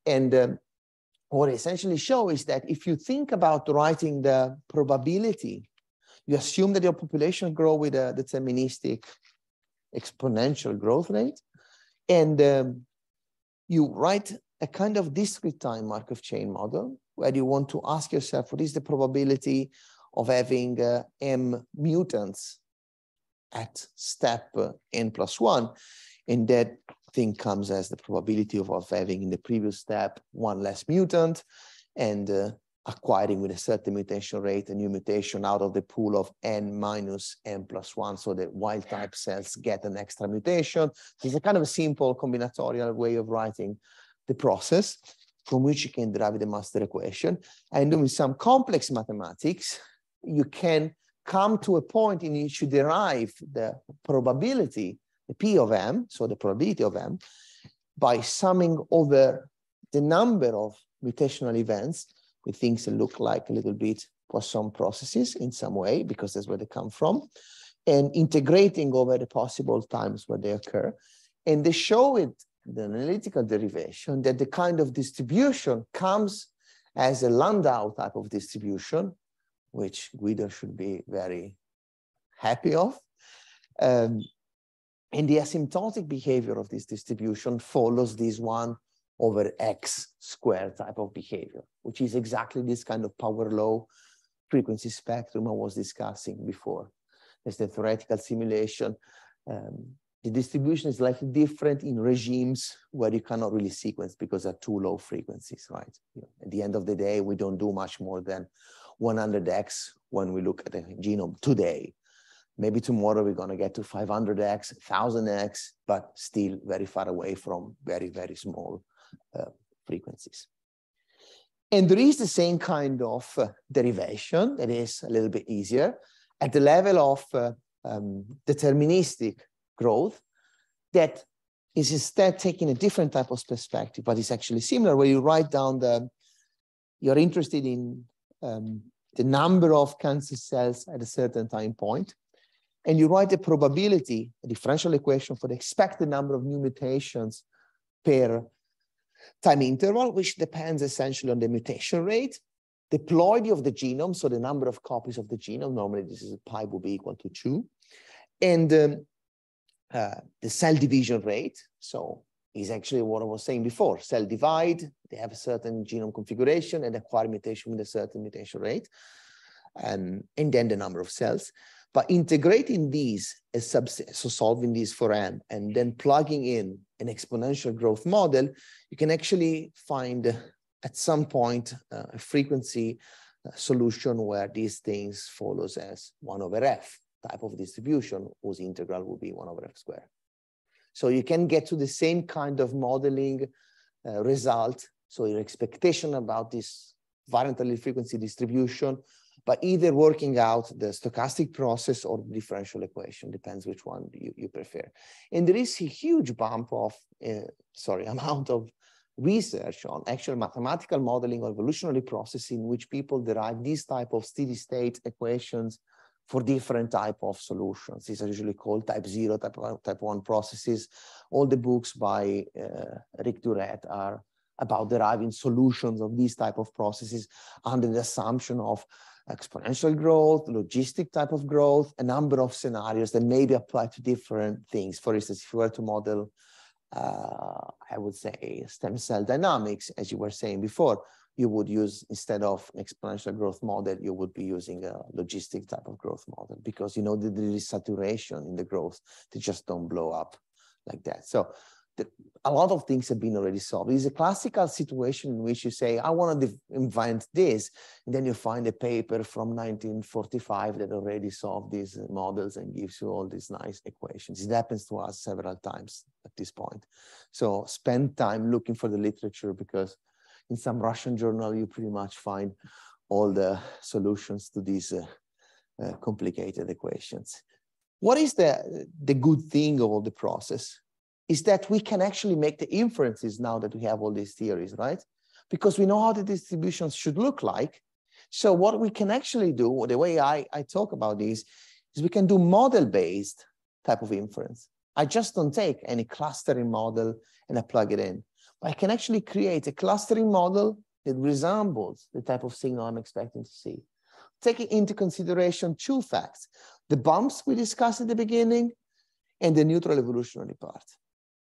And um, what essentially shows is that if you think about writing the probability, you assume that your population grow with a deterministic exponential growth rate. And um, you write a kind of discrete time Markov chain model where you want to ask yourself, what is the probability of having uh, M mutants at step n plus one? And that thing comes as the probability of, of having in the previous step one less mutant and uh, acquiring with a certain mutation rate a new mutation out of the pool of n minus n plus one. So the wild type cells get an extra mutation. So It's a kind of a simple combinatorial way of writing the process from which you can derive the master equation. And doing some complex mathematics, you can come to a point in which you derive the probability, the P of M, so the probability of M, by summing over the number of mutational events with things that look like a little bit Poisson processes in some way, because that's where they come from, and integrating over the possible times where they occur. And they show it, the analytical derivation, that the kind of distribution comes as a Landau type of distribution, which Guido should be very happy of. Um, and the asymptotic behavior of this distribution follows this one over x squared type of behavior, which is exactly this kind of power law frequency spectrum I was discussing before. There's the theoretical simulation. Um, the distribution is slightly different in regimes where you cannot really sequence because they're too low frequencies, right? You know, at the end of the day, we don't do much more than 100x when we look at the genome today. Maybe tomorrow we're going to get to 500x, 1000x, but still very far away from very, very small uh, frequencies. And there is the same kind of uh, derivation that is a little bit easier at the level of uh, um, deterministic growth that is instead taking a different type of perspective, but it's actually similar where you write down the, you're interested in um, the number of cancer cells at a certain time point, and you write a probability, a differential equation for the expected number of new mutations per time interval, which depends essentially on the mutation rate. the ploidy of the genome, so the number of copies of the genome, normally this is pi will be equal to two, and um, uh, the cell division rate, so is actually what I was saying before, cell divide, they have a certain genome configuration and acquire mutation with a certain mutation rate, um, and then the number of cells. But integrating these as so solving these for n, and then plugging in an exponential growth model, you can actually find at some point uh, a frequency uh, solution where these things follows as 1 over f type of distribution whose integral will be 1 over f squared. So you can get to the same kind of modeling uh, result. So your expectation about this variant allele frequency distribution, but either working out the stochastic process or the differential equation, depends which one you, you prefer. And there is a huge bump of, uh, sorry, amount of research on actual mathematical modeling or evolutionary processes in which people derive these type of steady state equations for different type of solutions. These are usually called type zero, type one, type one processes. All the books by uh, Rick Durrett are about deriving solutions of these type of processes under the assumption of exponential growth, logistic type of growth, a number of scenarios that may be applied to different things. For instance, if you were to model uh, I would say, stem cell dynamics, as you were saying before, you would use, instead of exponential growth model, you would be using a logistic type of growth model because you know that there is saturation in the growth. They just don't blow up like that. So the, a lot of things have been already solved. It's a classical situation in which you say, I want to invent this, and then you find a paper from 1945 that already solved these models and gives you all these nice equations. It happens to us several times at this point. So spend time looking for the literature because in some Russian journal, you pretty much find all the solutions to these uh, uh, complicated equations. What is the, the good thing of all the process? is that we can actually make the inferences now that we have all these theories, right? Because we know how the distributions should look like. So what we can actually do, the way I, I talk about this, is we can do model-based type of inference. I just don't take any clustering model and I plug it in. I can actually create a clustering model that resembles the type of signal I'm expecting to see. Taking into consideration two facts, the bumps we discussed at the beginning and the neutral evolutionary part.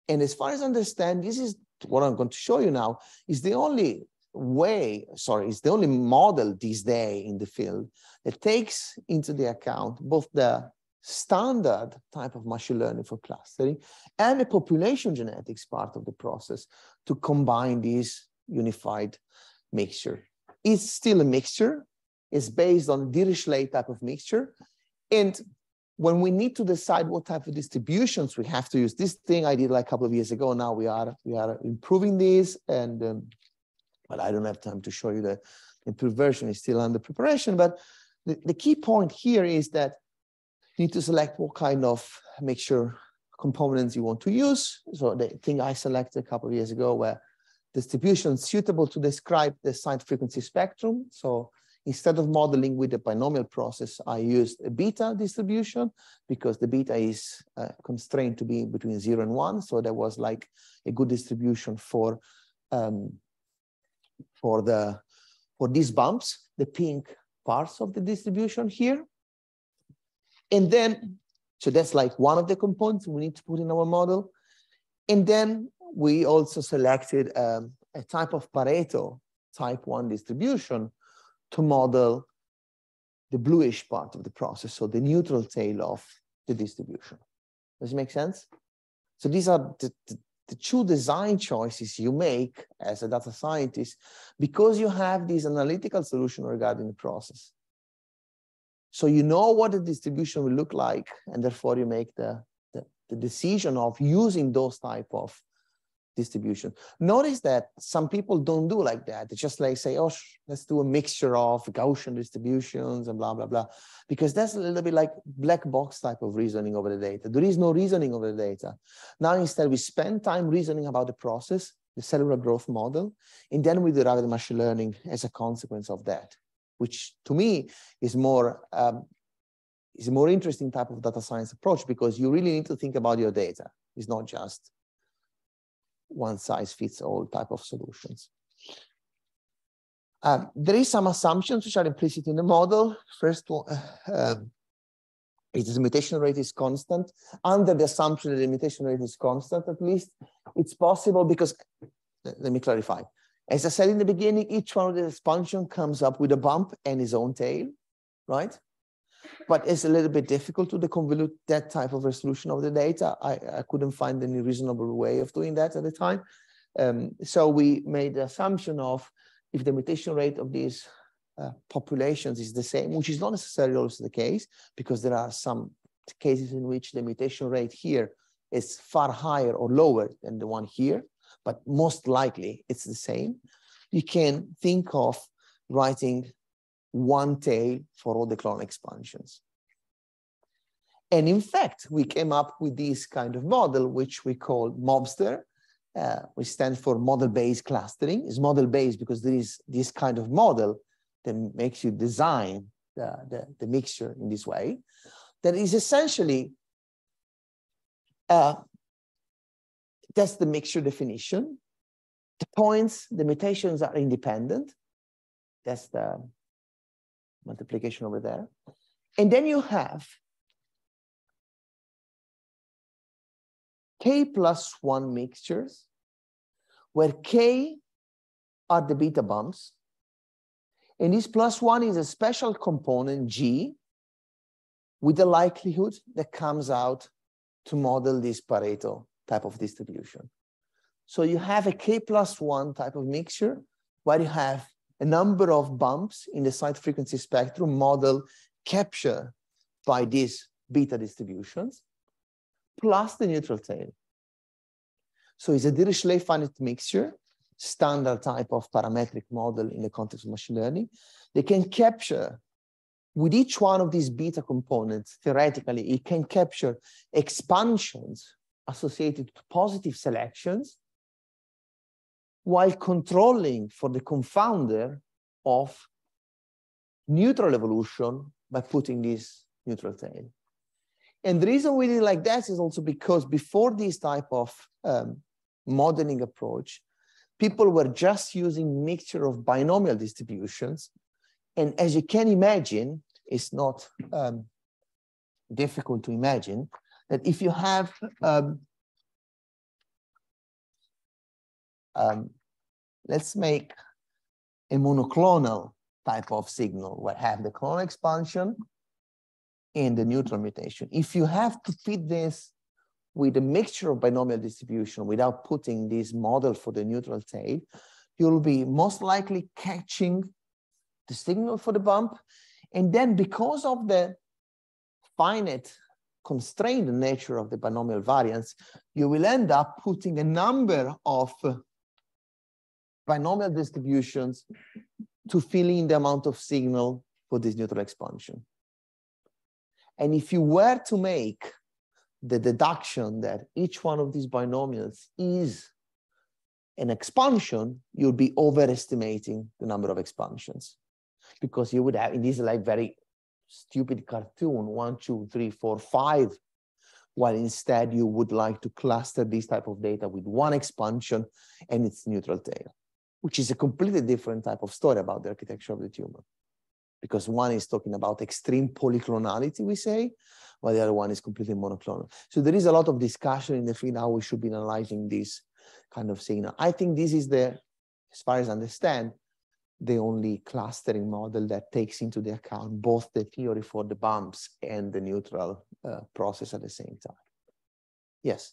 And as far as I understand, this is what I'm going to show you now, is the only way, sorry, is the only model this day in the field that takes into the account both the standard type of machine learning for clustering and the population genetics part of the process to combine this unified mixture. It's still a mixture. It's based on Dirichlet type of mixture. And when we need to decide what type of distributions we have to use, this thing I did like a couple of years ago. Now we are we are improving this, and um, but I don't have time to show you the improved version is still under preparation. But the, the key point here is that need to select what kind of mixture components you want to use. So the thing I selected a couple of years ago were distributions suitable to describe the site frequency spectrum. So Instead of modeling with the binomial process, I used a beta distribution because the beta is uh, constrained to be between zero and one. So there was like a good distribution for, um, for, the, for these bumps, the pink parts of the distribution here. And then, so that's like one of the components we need to put in our model. And then we also selected um, a type of Pareto type one distribution to model the bluish part of the process, so the neutral tail of the distribution. Does it make sense? So these are the, the, the two design choices you make as a data scientist because you have this analytical solution regarding the process. So you know what the distribution will look like, and therefore you make the, the, the decision of using those type of distribution. Notice that some people don't do like that. They just like say, oh, let's do a mixture of Gaussian distributions and blah, blah, blah. Because that's a little bit like black box type of reasoning over the data. There is no reasoning over the data. Now, instead, we spend time reasoning about the process, the cellular growth model, and then we derive the machine learning as a consequence of that, which to me is more um, is a more interesting type of data science approach because you really need to think about your data. It's not just one size fits all type of solutions. Um, there is some assumptions which are implicit in the model. First one, uh, is the mutation rate is constant. Under the assumption that the mutation rate is constant, at least, it's possible because, let me clarify. As I said in the beginning, each one of the expansion comes up with a bump and his own tail, right? But it's a little bit difficult to convolute that type of resolution of the data. I, I couldn't find any reasonable way of doing that at the time. Um, so we made the assumption of if the mutation rate of these uh, populations is the same, which is not necessarily always the case, because there are some cases in which the mutation rate here is far higher or lower than the one here, but most likely it's the same. You can think of writing one tail for all the clone expansions. And in fact, we came up with this kind of model, which we call MOBSTER, uh, which stands for model-based clustering. It's model-based because there is this kind of model that makes you design the, the, the mixture in this way. That is essentially, uh, that's the mixture definition. The points, the mutations are independent. That's the multiplication over there. And then you have K plus one mixtures, where K are the beta bumps. And this plus one is a special component, G, with the likelihood that comes out to model this Pareto type of distribution. So you have a K plus one type of mixture where you have a number of bumps in the site frequency spectrum model captured by these beta distributions plus the neutral tail. So it's a Dirichlet finite mixture, standard type of parametric model in the context of machine learning. They can capture with each one of these beta components, theoretically, it can capture expansions associated to positive selections while controlling for the confounder of neutral evolution by putting this neutral tail. And the reason we did like that is also because before this type of um, modeling approach, people were just using mixture of binomial distributions. And as you can imagine, it's not um, difficult to imagine that if you have um, um, let's make a monoclonal type of signal where have the clonal expansion and the neutral mutation. If you have to fit this with a mixture of binomial distribution without putting this model for the neutral tail, you'll be most likely catching the signal for the bump. And then because of the finite constrained nature of the binomial variance, you will end up putting a number of binomial distributions to fill in the amount of signal for this neutral expansion. And if you were to make the deduction that each one of these binomials is an expansion, you'll be overestimating the number of expansions because you would have in this like very stupid cartoon one, two, three, four, five, while instead you would like to cluster this type of data with one expansion and its neutral tail, which is a completely different type of story about the architecture of the tumor because one is talking about extreme polyclonality, we say, while the other one is completely monoclonal. So there is a lot of discussion in the field how we should be analyzing this kind of signal. I think this is the, as far as I understand, the only clustering model that takes into the account both the theory for the bumps and the neutral uh, process at the same time. Yes.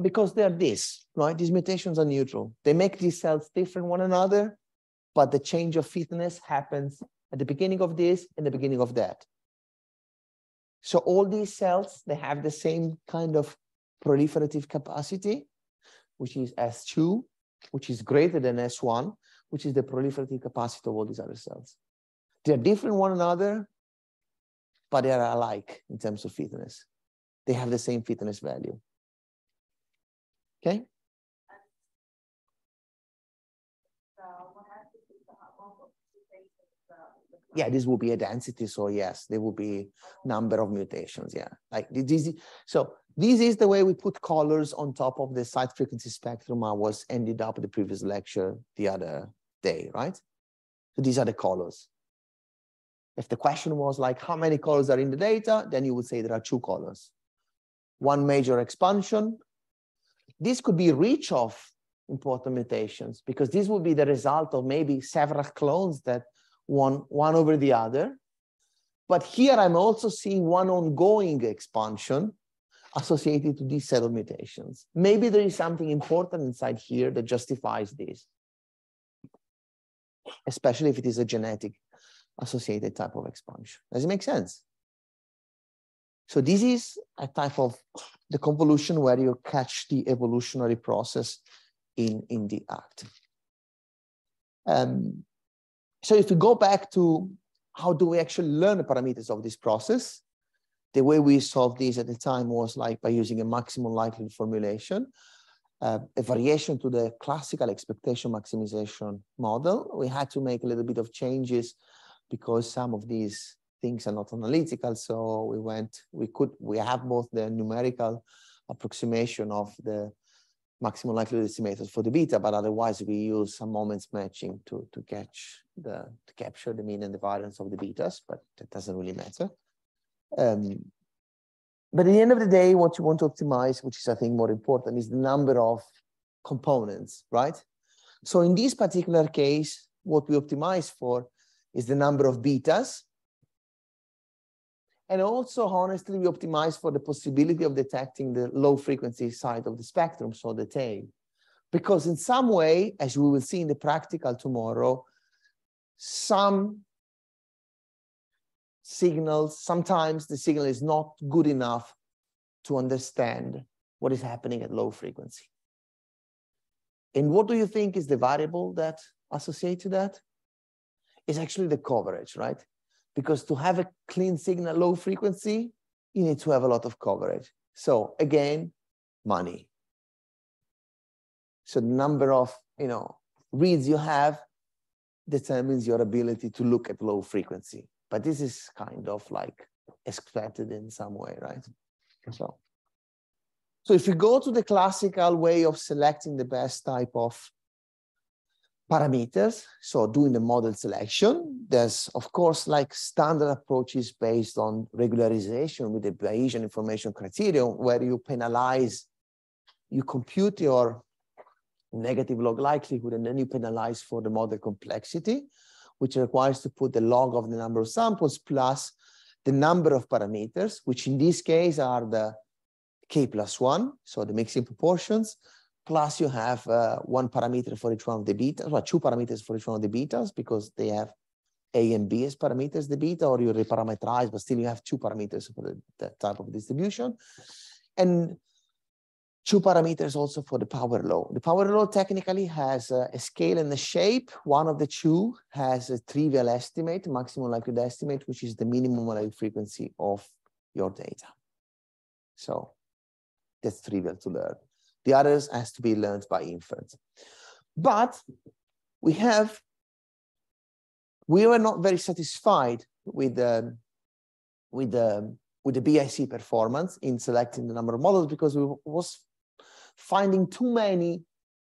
because they're this, right? These mutations are neutral. They make these cells different one another, but the change of fitness happens at the beginning of this and the beginning of that. So all these cells, they have the same kind of proliferative capacity, which is S2, which is greater than S1, which is the proliferative capacity of all these other cells. They're different one another, but they are alike in terms of fitness. They have the same fitness value. Okay? Yeah, this will be a density. So yes, there will be number of mutations. Yeah, like this. So this is the way we put colors on top of the site frequency spectrum. I was ended up the previous lecture the other day, right? So these are the colors. If the question was like, how many colors are in the data? Then you would say there are two colors. One major expansion. This could be reach of important mutations because this would be the result of maybe several clones that one, one over the other. But here I'm also seeing one ongoing expansion associated to these set of mutations. Maybe there is something important inside here that justifies this, especially if it is a genetic associated type of expansion. Does it make sense? So this is a type of the convolution where you catch the evolutionary process in, in the act. Um, so if we go back to how do we actually learn the parameters of this process, the way we solved this at the time was like by using a maximum likelihood formulation, uh, a variation to the classical expectation maximization model. We had to make a little bit of changes because some of these things are not analytical. So we went, we could, we have both the numerical approximation of the maximum likelihood estimators for the beta, but otherwise we use some moments matching to, to catch the, to capture the mean and the variance of the betas, but that doesn't really matter. Um, but at the end of the day, what you want to optimize, which is I think more important, is the number of components, right? So in this particular case, what we optimize for is the number of betas. And also, honestly, we optimize for the possibility of detecting the low frequency side of the spectrum, so the tail. Because in some way, as we will see in the practical tomorrow, some signals, sometimes the signal is not good enough to understand what is happening at low frequency. And what do you think is the variable that associates to that? It's actually the coverage, right? Because to have a clean signal low frequency, you need to have a lot of coverage. So again, money. So the number of you know reads you have determines your ability to look at low frequency. But this is kind of like expected in some way, right? So, so if you go to the classical way of selecting the best type of parameters, so doing the model selection, there's of course like standard approaches based on regularization with the Bayesian information criterion where you penalize, you compute your negative log likelihood and then you penalize for the model complexity which requires to put the log of the number of samples plus the number of parameters, which in this case are the k plus one, so the mixing proportions, plus you have uh, one parameter for each one of the betas, well, two parameters for each one of the betas, because they have A and B as parameters, the beta, or you reparameterize, but still you have two parameters for the, the type of distribution. And two parameters also for the power law. The power law technically has a, scale and a shape. One of the two has a trivial estimate, maximum likelihood estimate, which is the minimum allowed frequency of your data. So that's trivial to learn. The others has to be learned by inference. But we have, we were not very satisfied with the, with the, with the BIC performance in selecting the number of models because we was finding too many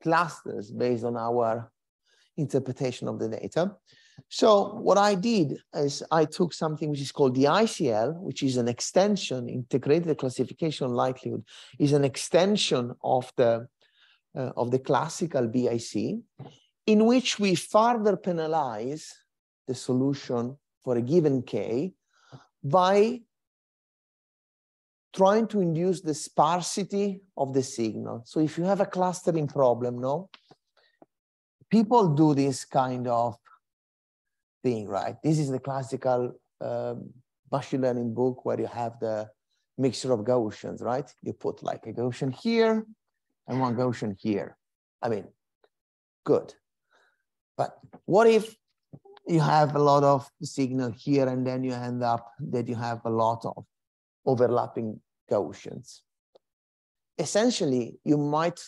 clusters based on our interpretation of the data. So what I did is I took something which is called the ICL, which is an extension, integrated classification likelihood, is an extension of the, uh, of the classical BIC, in which we further penalize the solution for a given K by trying to induce the sparsity of the signal. So if you have a clustering problem, no, people do this kind of thing, right? This is the classical um, machine learning book where you have the mixture of Gaussians, right? You put like a Gaussian here and one Gaussian here. I mean, good. But what if you have a lot of signal here and then you end up that you have a lot of overlapping Gaussians. Essentially, you might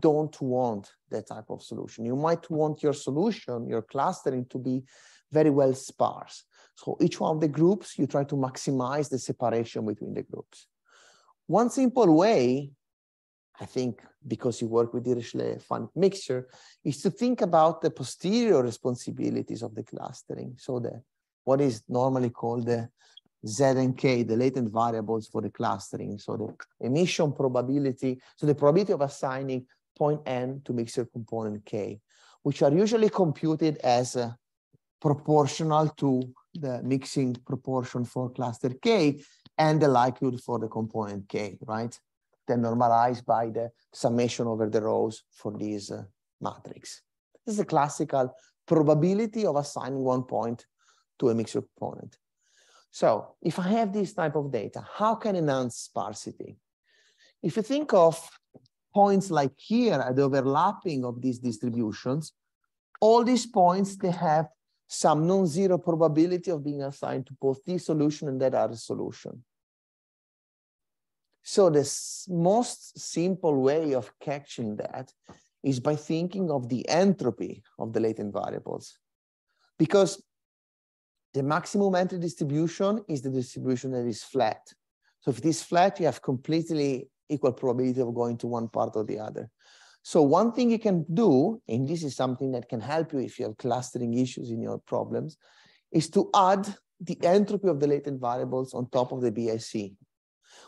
don't want that type of solution. You might want your solution, your clustering to be very well sparse. So each one of the groups, you try to maximize the separation between the groups. One simple way, I think, because you work with Dirichlet fun mixture, is to think about the posterior responsibilities of the clustering. So the what is normally called the Z and K, the latent variables for the clustering. So the emission probability, so the probability of assigning point N to mixture component K, which are usually computed as uh, proportional to the mixing proportion for cluster K and the likelihood for the component K, right? Then normalized by the summation over the rows for this uh, matrix. This is a classical probability of assigning one point to a mixture component. So if I have this type of data, how can I enhance sparsity? If you think of points like here at the overlapping of these distributions, all these points, they have some non-zero probability of being assigned to both this solution and that other solution. So the most simple way of catching that is by thinking of the entropy of the latent variables. Because the maximum entropy distribution is the distribution that is flat. So if it is flat, you have completely equal probability of going to one part or the other. So one thing you can do, and this is something that can help you if you have clustering issues in your problems, is to add the entropy of the latent variables on top of the BIC,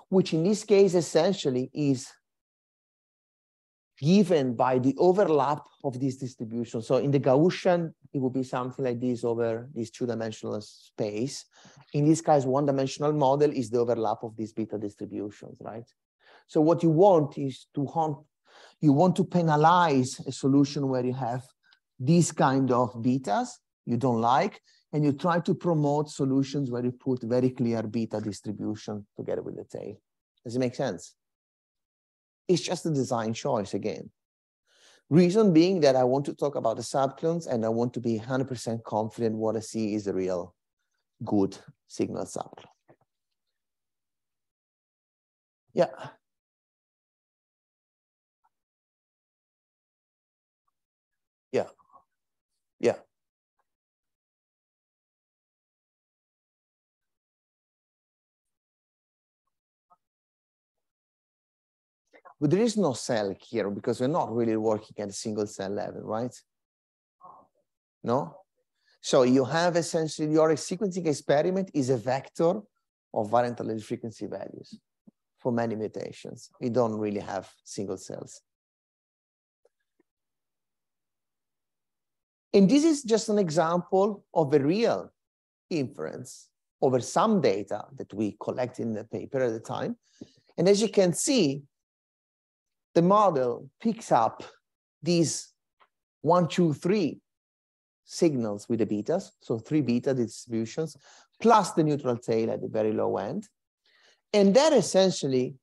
which in this case essentially is given by the overlap of this distribution. So in the Gaussian, it would be something like this over this two-dimensional space. In this case, one-dimensional model is the overlap of these beta distributions, right? So what you want is to hunt, you want to penalize a solution where you have these kind of betas you don't like, and you try to promote solutions where you put very clear beta distribution together with the tail. Does it make sense? It's just a design choice again. Reason being that I want to talk about the subclones and I want to be 100% confident what I see is a real good signal subclone. Yeah. Yeah. But there is no cell here because we're not really working at a single cell level, right? No? So you have essentially your sequencing experiment is a vector of variant allele frequency values for many mutations. You don't really have single cells. And this is just an example of a real inference over some data that we collect in the paper at the time. And as you can see, the model picks up these one, two, three signals with the betas, so three beta distributions, plus the neutral tail at the very low end. And that essentially,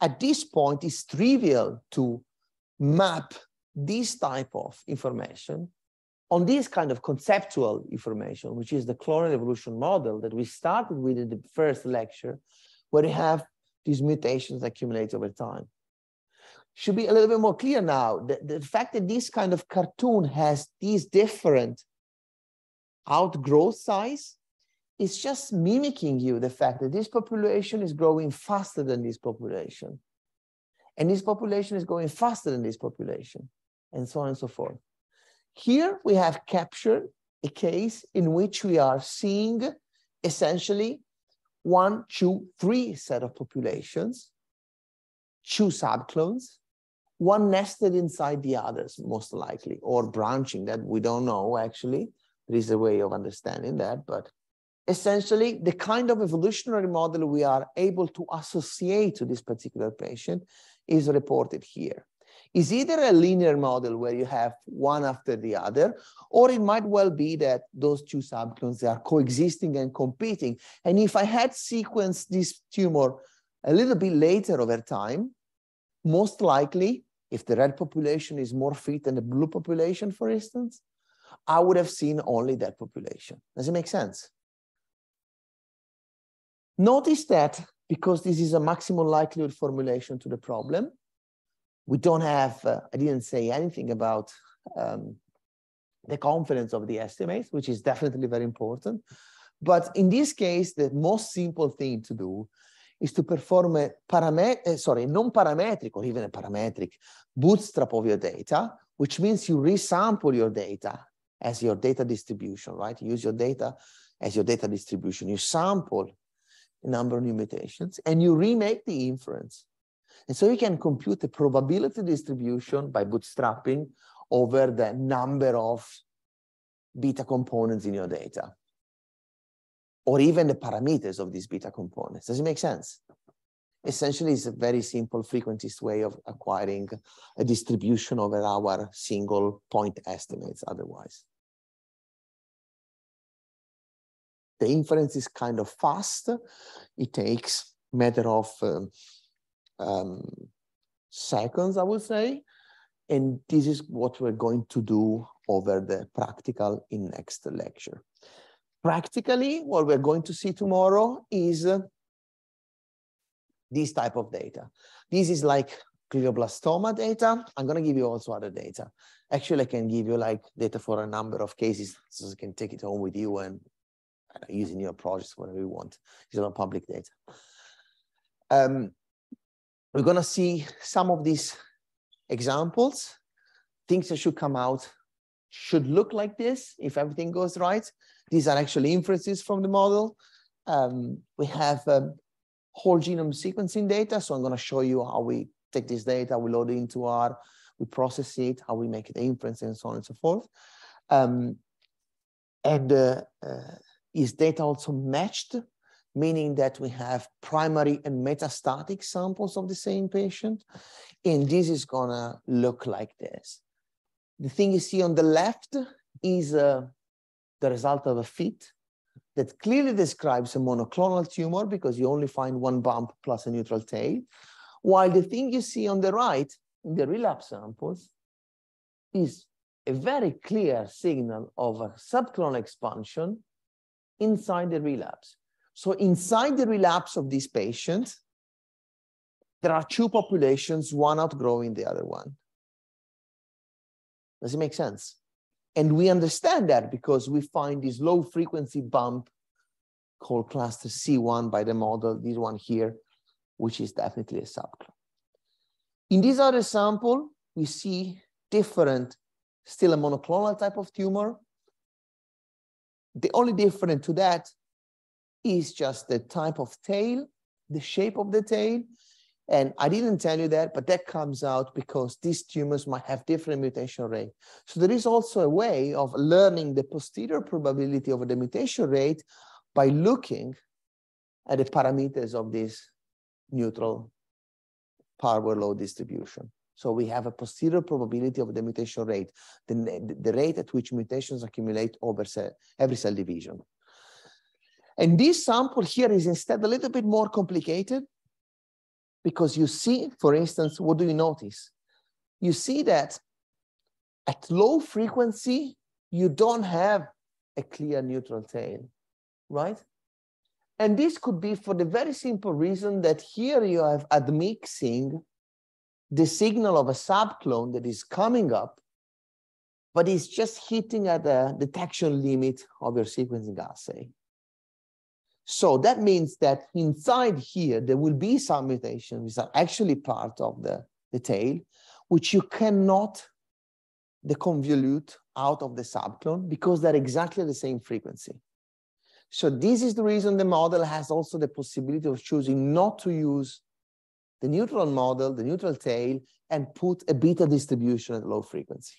at this point, is trivial to map this type of information on this kind of conceptual information, which is the clonal evolution model that we started with in the first lecture, where you have these mutations accumulate over time. Should be a little bit more clear now. The, the fact that this kind of cartoon has these different outgrowth size is just mimicking you the fact that this population is growing faster than this population. And this population is growing faster than this population, and so on and so forth. Here we have captured a case in which we are seeing essentially one, two, three set of populations, two subclones, one nested inside the others, most likely, or branching that we don't know actually. There is a way of understanding that, but essentially the kind of evolutionary model we are able to associate to this particular patient is reported here is either a linear model where you have one after the other, or it might well be that those two subclones are coexisting and competing. And if I had sequenced this tumor a little bit later over time, most likely, if the red population is more fit than the blue population, for instance, I would have seen only that population. Does it make sense? Notice that because this is a maximum likelihood formulation to the problem, we don't have, uh, I didn't say anything about um, the confidence of the estimates, which is definitely very important. But in this case, the most simple thing to do is to perform a parametric, uh, sorry, non-parametric or even a parametric bootstrap of your data, which means you resample your data as your data distribution, right? Use your data as your data distribution. You sample a number of new mutations and you remake the inference. And so you can compute the probability distribution by bootstrapping over the number of beta components in your data, or even the parameters of these beta components. Does it make sense? Essentially, it's a very simple frequentist way of acquiring a distribution over our single point estimates otherwise. The inference is kind of fast. It takes matter of um, um, seconds, I would say. And this is what we're going to do over the practical in next lecture. Practically, what we're going to see tomorrow is uh, this type of data. This is like glioblastoma data. I'm going to give you also other data. Actually, I can give you like data for a number of cases so you can take it home with you and uh, use in your projects whenever you want. These are not public data. Um, we're going to see some of these examples. Things that should come out should look like this if everything goes right. These are actually inferences from the model. Um, we have um, whole genome sequencing data. So I'm going to show you how we take this data, we load it into R, we process it, how we make it inference, and so on and so forth. Um, and uh, uh, is data also matched meaning that we have primary and metastatic samples of the same patient. And this is gonna look like this. The thing you see on the left is uh, the result of a fit that clearly describes a monoclonal tumor because you only find one bump plus a neutral tail. While the thing you see on the right in the relapse samples is a very clear signal of a subclonal expansion inside the relapse. So inside the relapse of these patients, there are two populations, one outgrowing the other one. Does it make sense? And we understand that because we find this low frequency bump called cluster C1 by the model, this one here, which is definitely a subclone. In this other sample, we see different, still a monoclonal type of tumor. The only difference to that is just the type of tail, the shape of the tail. And I didn't tell you that, but that comes out because these tumors might have different mutation rate. So there is also a way of learning the posterior probability of the mutation rate by looking at the parameters of this neutral power law distribution. So we have a posterior probability of the mutation rate, the, the rate at which mutations accumulate over cell, every cell division. And this sample here is instead a little bit more complicated because you see, for instance, what do you notice? You see that at low frequency, you don't have a clear neutral tail, right? And this could be for the very simple reason that here you have admixing the signal of a subclone that is coming up, but it's just hitting at the detection limit of your sequencing assay. So that means that inside here, there will be some mutations that are actually part of the, the tail, which you cannot deconvolute out of the subclone because they're exactly the same frequency. So this is the reason the model has also the possibility of choosing not to use the neutral model, the neutral tail, and put a beta distribution at low frequency.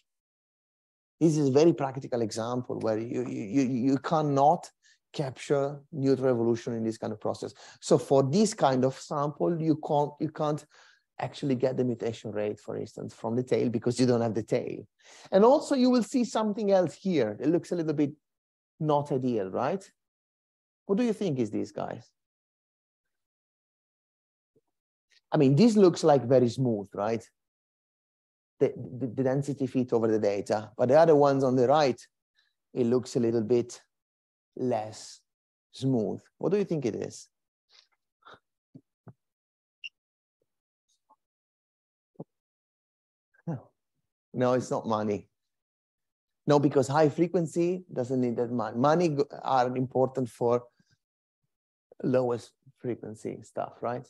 This is a very practical example where you, you, you cannot capture neutral evolution in this kind of process. So for this kind of sample, you can't, you can't actually get the mutation rate, for instance, from the tail because you don't have the tail. And also you will see something else here. It looks a little bit not ideal, right? What do you think is this, guys? I mean, this looks like very smooth, right? The, the, the density fit over the data, but the other ones on the right, it looks a little bit less smooth. What do you think it is? No, it's not money. No, because high frequency doesn't need that money. Money are important for lowest frequency stuff, right?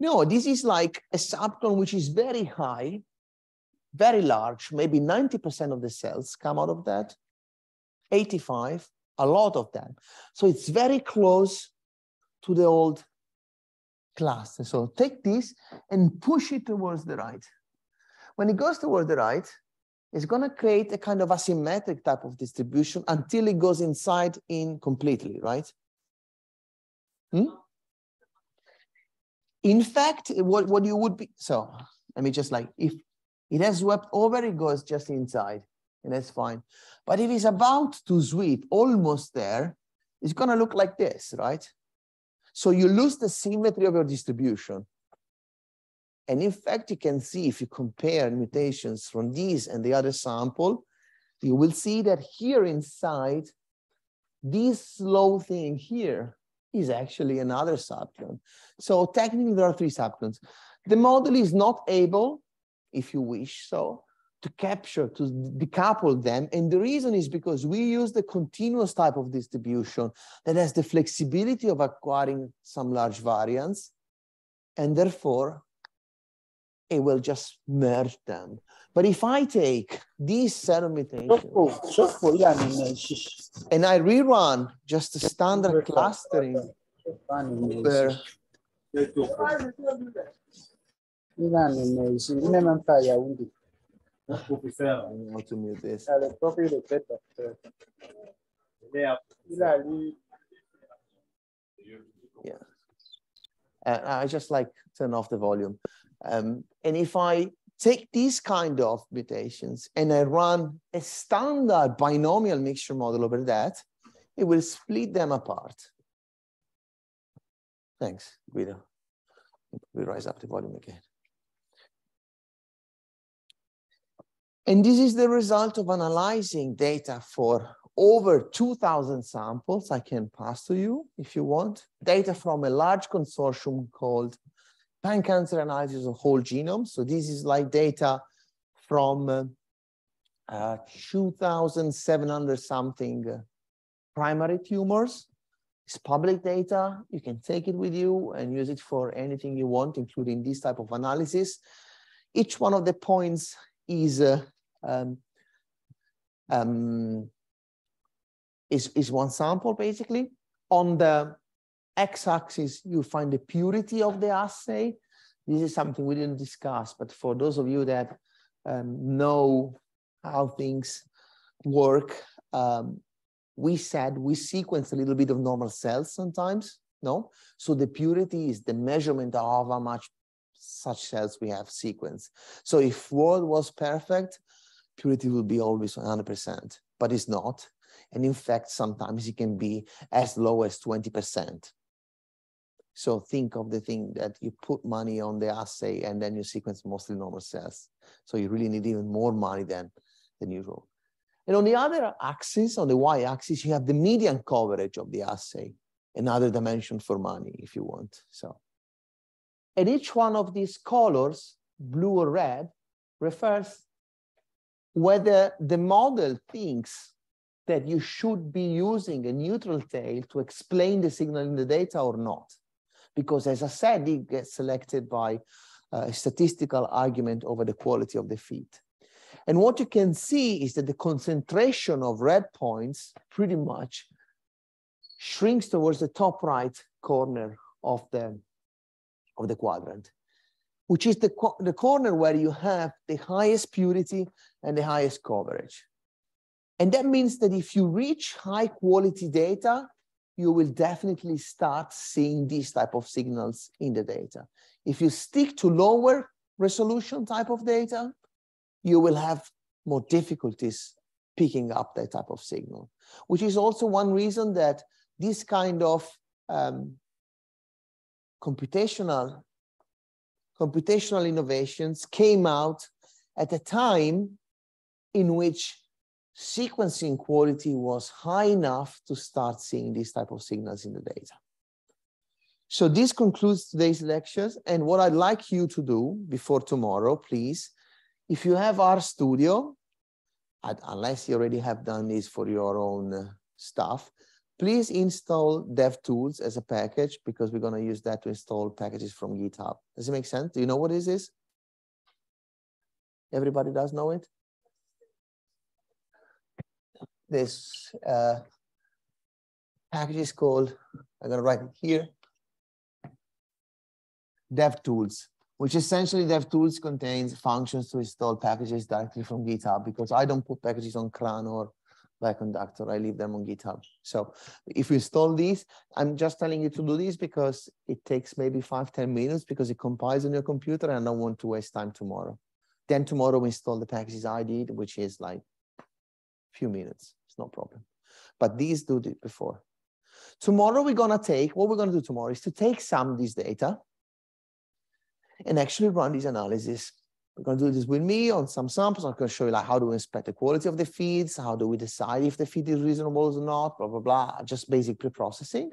No, this is like a subclone which is very high, very large, maybe 90% of the cells come out of that, 85, a lot of them. So it's very close to the old cluster. So take this and push it towards the right. When it goes towards the right, it's going to create a kind of asymmetric type of distribution until it goes inside in completely, right? Hmm? In fact, what, what you would be, so let me just like, if it has swept over, it goes just inside, and that's fine. But if it's about to sweep almost there, it's going to look like this, right? So you lose the symmetry of your distribution. And in fact, you can see if you compare mutations from these and the other sample, you will see that here inside, this slow thing here is actually another subclone. So technically there are three subclones. The model is not able, if you wish so, to capture, to decouple them. And the reason is because we use the continuous type of distribution that has the flexibility of acquiring some large variance. And therefore, it will just merge them. But if I take these set of mutations and I rerun just a standard clustering where I want to mute this. Yeah. And I just like turn off the volume. Um, and if I take these kind of mutations and I run a standard binomial mixture model over that, it will split them apart. Thanks, Guido. We rise up the volume again. And this is the result of analyzing data for over 2000 samples I can pass to you if you want. Data from a large consortium called pan-cancer analysis of whole genome. So this is like data from uh, uh, 2,700 something uh, primary tumors. It's public data. You can take it with you and use it for anything you want, including this type of analysis. Each one of the points is uh, um, um, is, is one sample basically. On the x-axis, you find the purity of the assay. This is something we didn't discuss, but for those of you that um, know how things work, um, we said we sequence a little bit of normal cells sometimes, no? So the purity is the measurement of how much such cells we have sequenced. So if world was perfect, purity will be always 100%, but it's not. And in fact, sometimes it can be as low as 20%. So think of the thing that you put money on the assay and then you sequence mostly normal cells. So you really need even more money than, than usual. And on the other axis, on the y-axis, you have the median coverage of the assay, another dimension for money if you want. So, and each one of these colors, blue or red, refers whether the model thinks that you should be using a neutral tail to explain the signal in the data or not. Because as I said, it gets selected by uh, a statistical argument over the quality of the fit. And what you can see is that the concentration of red points pretty much shrinks towards the top right corner of the, of the quadrant which is the, the corner where you have the highest purity and the highest coverage. And that means that if you reach high quality data, you will definitely start seeing these type of signals in the data. If you stick to lower resolution type of data, you will have more difficulties picking up that type of signal, which is also one reason that this kind of um, computational computational innovations came out at a time in which sequencing quality was high enough to start seeing these type of signals in the data. So this concludes today's lectures. And what I'd like you to do before tomorrow, please, if you have RStudio, unless you already have done this for your own uh, stuff, please install DevTools as a package because we're going to use that to install packages from GitHub. Does it make sense? Do you know what this is? Everybody does know it? This uh, package is called, I'm going to write it here, DevTools, which essentially DevTools contains functions to install packages directly from GitHub because I don't put packages on CRAN or Bioconductor. I leave them on GitHub. So if you install these, I'm just telling you to do this because it takes maybe five ten minutes because it compiles on your computer and I don't want to waste time tomorrow. Then tomorrow we install the packages I did, which is like a few minutes. It's no problem. But these do it before. Tomorrow we're gonna take, what we're gonna do tomorrow is to take some of this data and actually run this analysis we're going to do this with me on some samples. I'm going to show you like how do we inspect the quality of the feeds, how do we decide if the feed is reasonable or not, blah, blah, blah, just basic pre-processing.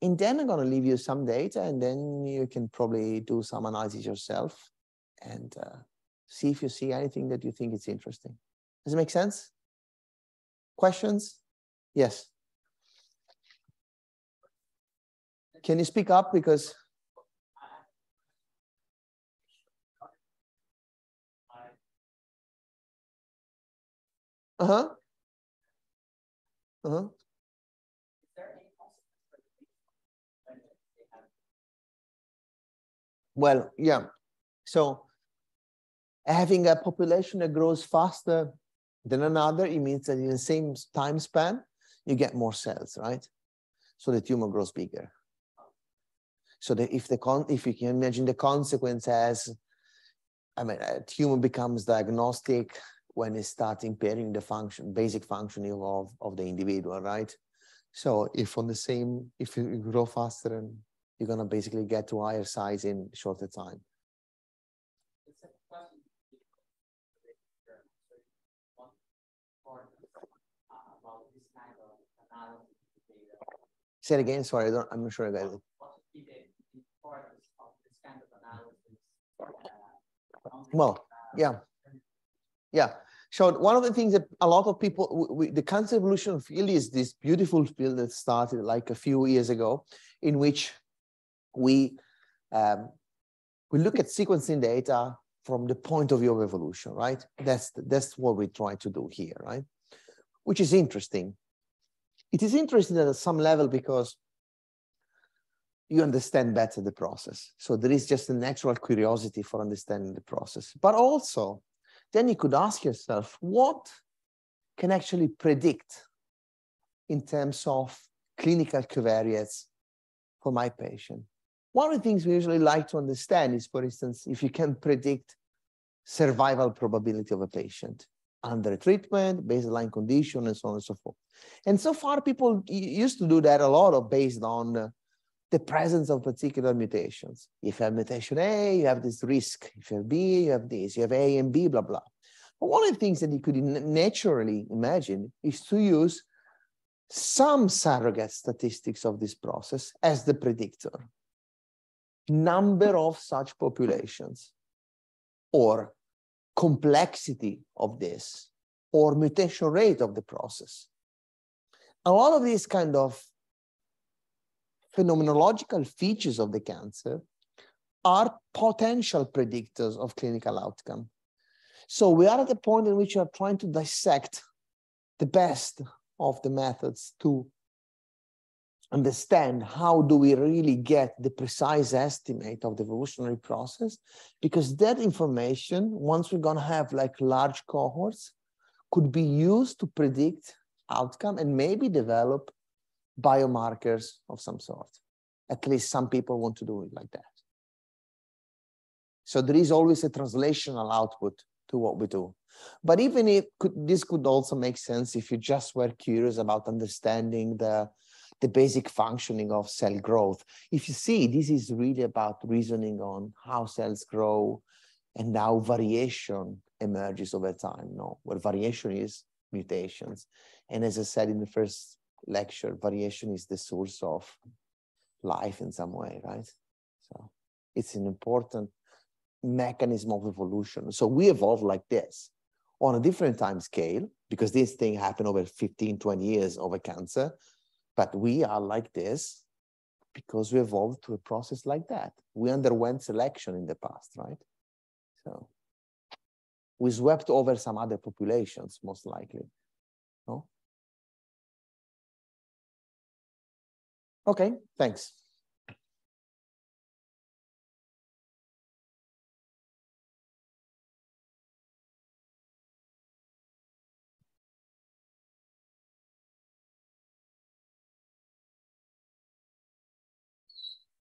And then I'm going to leave you some data and then you can probably do some analysis yourself and uh, see if you see anything that you think is interesting. Does it make sense? Questions? Yes. Can you speak up because Uh-huh. Uh-huh. Well, yeah. So having a population that grows faster than another, it means that in the same time span, you get more cells, right? So the tumor grows bigger. So that if the con if you can imagine the consequence as, I mean, a tumor becomes diagnostic when it starts impairing the function, basic functioning of, of the individual, right? So if on the same, if you grow faster, and you're gonna basically get to higher size in shorter time. Say it again. Sorry, I don't, I'm not sure I got it. Well, yeah. Yeah. So one of the things that a lot of people, we, the cancer evolution field is this beautiful field that started like a few years ago, in which we um, we look at sequencing data from the point of view of evolution, right? That's that's what we try to do here, right? Which is interesting. It is interesting at some level because you understand better the process. So there is just a natural curiosity for understanding the process, but also then you could ask yourself, what can actually predict in terms of clinical covariates for my patient? One of the things we usually like to understand is, for instance, if you can predict survival probability of a patient under treatment, baseline condition, and so on and so forth. And so far, people used to do that a lot of based on the presence of particular mutations. If you have mutation A, you have this risk. If you have B, you have this. You have A and B, blah, blah. But one of the things that you could naturally imagine is to use some surrogate statistics of this process as the predictor. Number of such populations or complexity of this or mutation rate of the process. A lot of these kind of phenomenological features of the cancer are potential predictors of clinical outcome. So we are at the point in which we are trying to dissect the best of the methods to understand how do we really get the precise estimate of the evolutionary process because that information once we're going to have like large cohorts could be used to predict outcome and maybe develop biomarkers of some sort. At least some people want to do it like that. So there is always a translational output to what we do. But even if could, this could also make sense if you just were curious about understanding the, the basic functioning of cell growth. If you see, this is really about reasoning on how cells grow and how variation emerges over time, no? Where variation is mutations. And as I said in the first lecture, variation is the source of life in some way, right? So it's an important mechanism of evolution. So we evolve like this on a different time scale because this thing happened over 15, 20 years over cancer. But we are like this because we evolved to a process like that. We underwent selection in the past, right? So we swept over some other populations, most likely. No? Okay, thanks.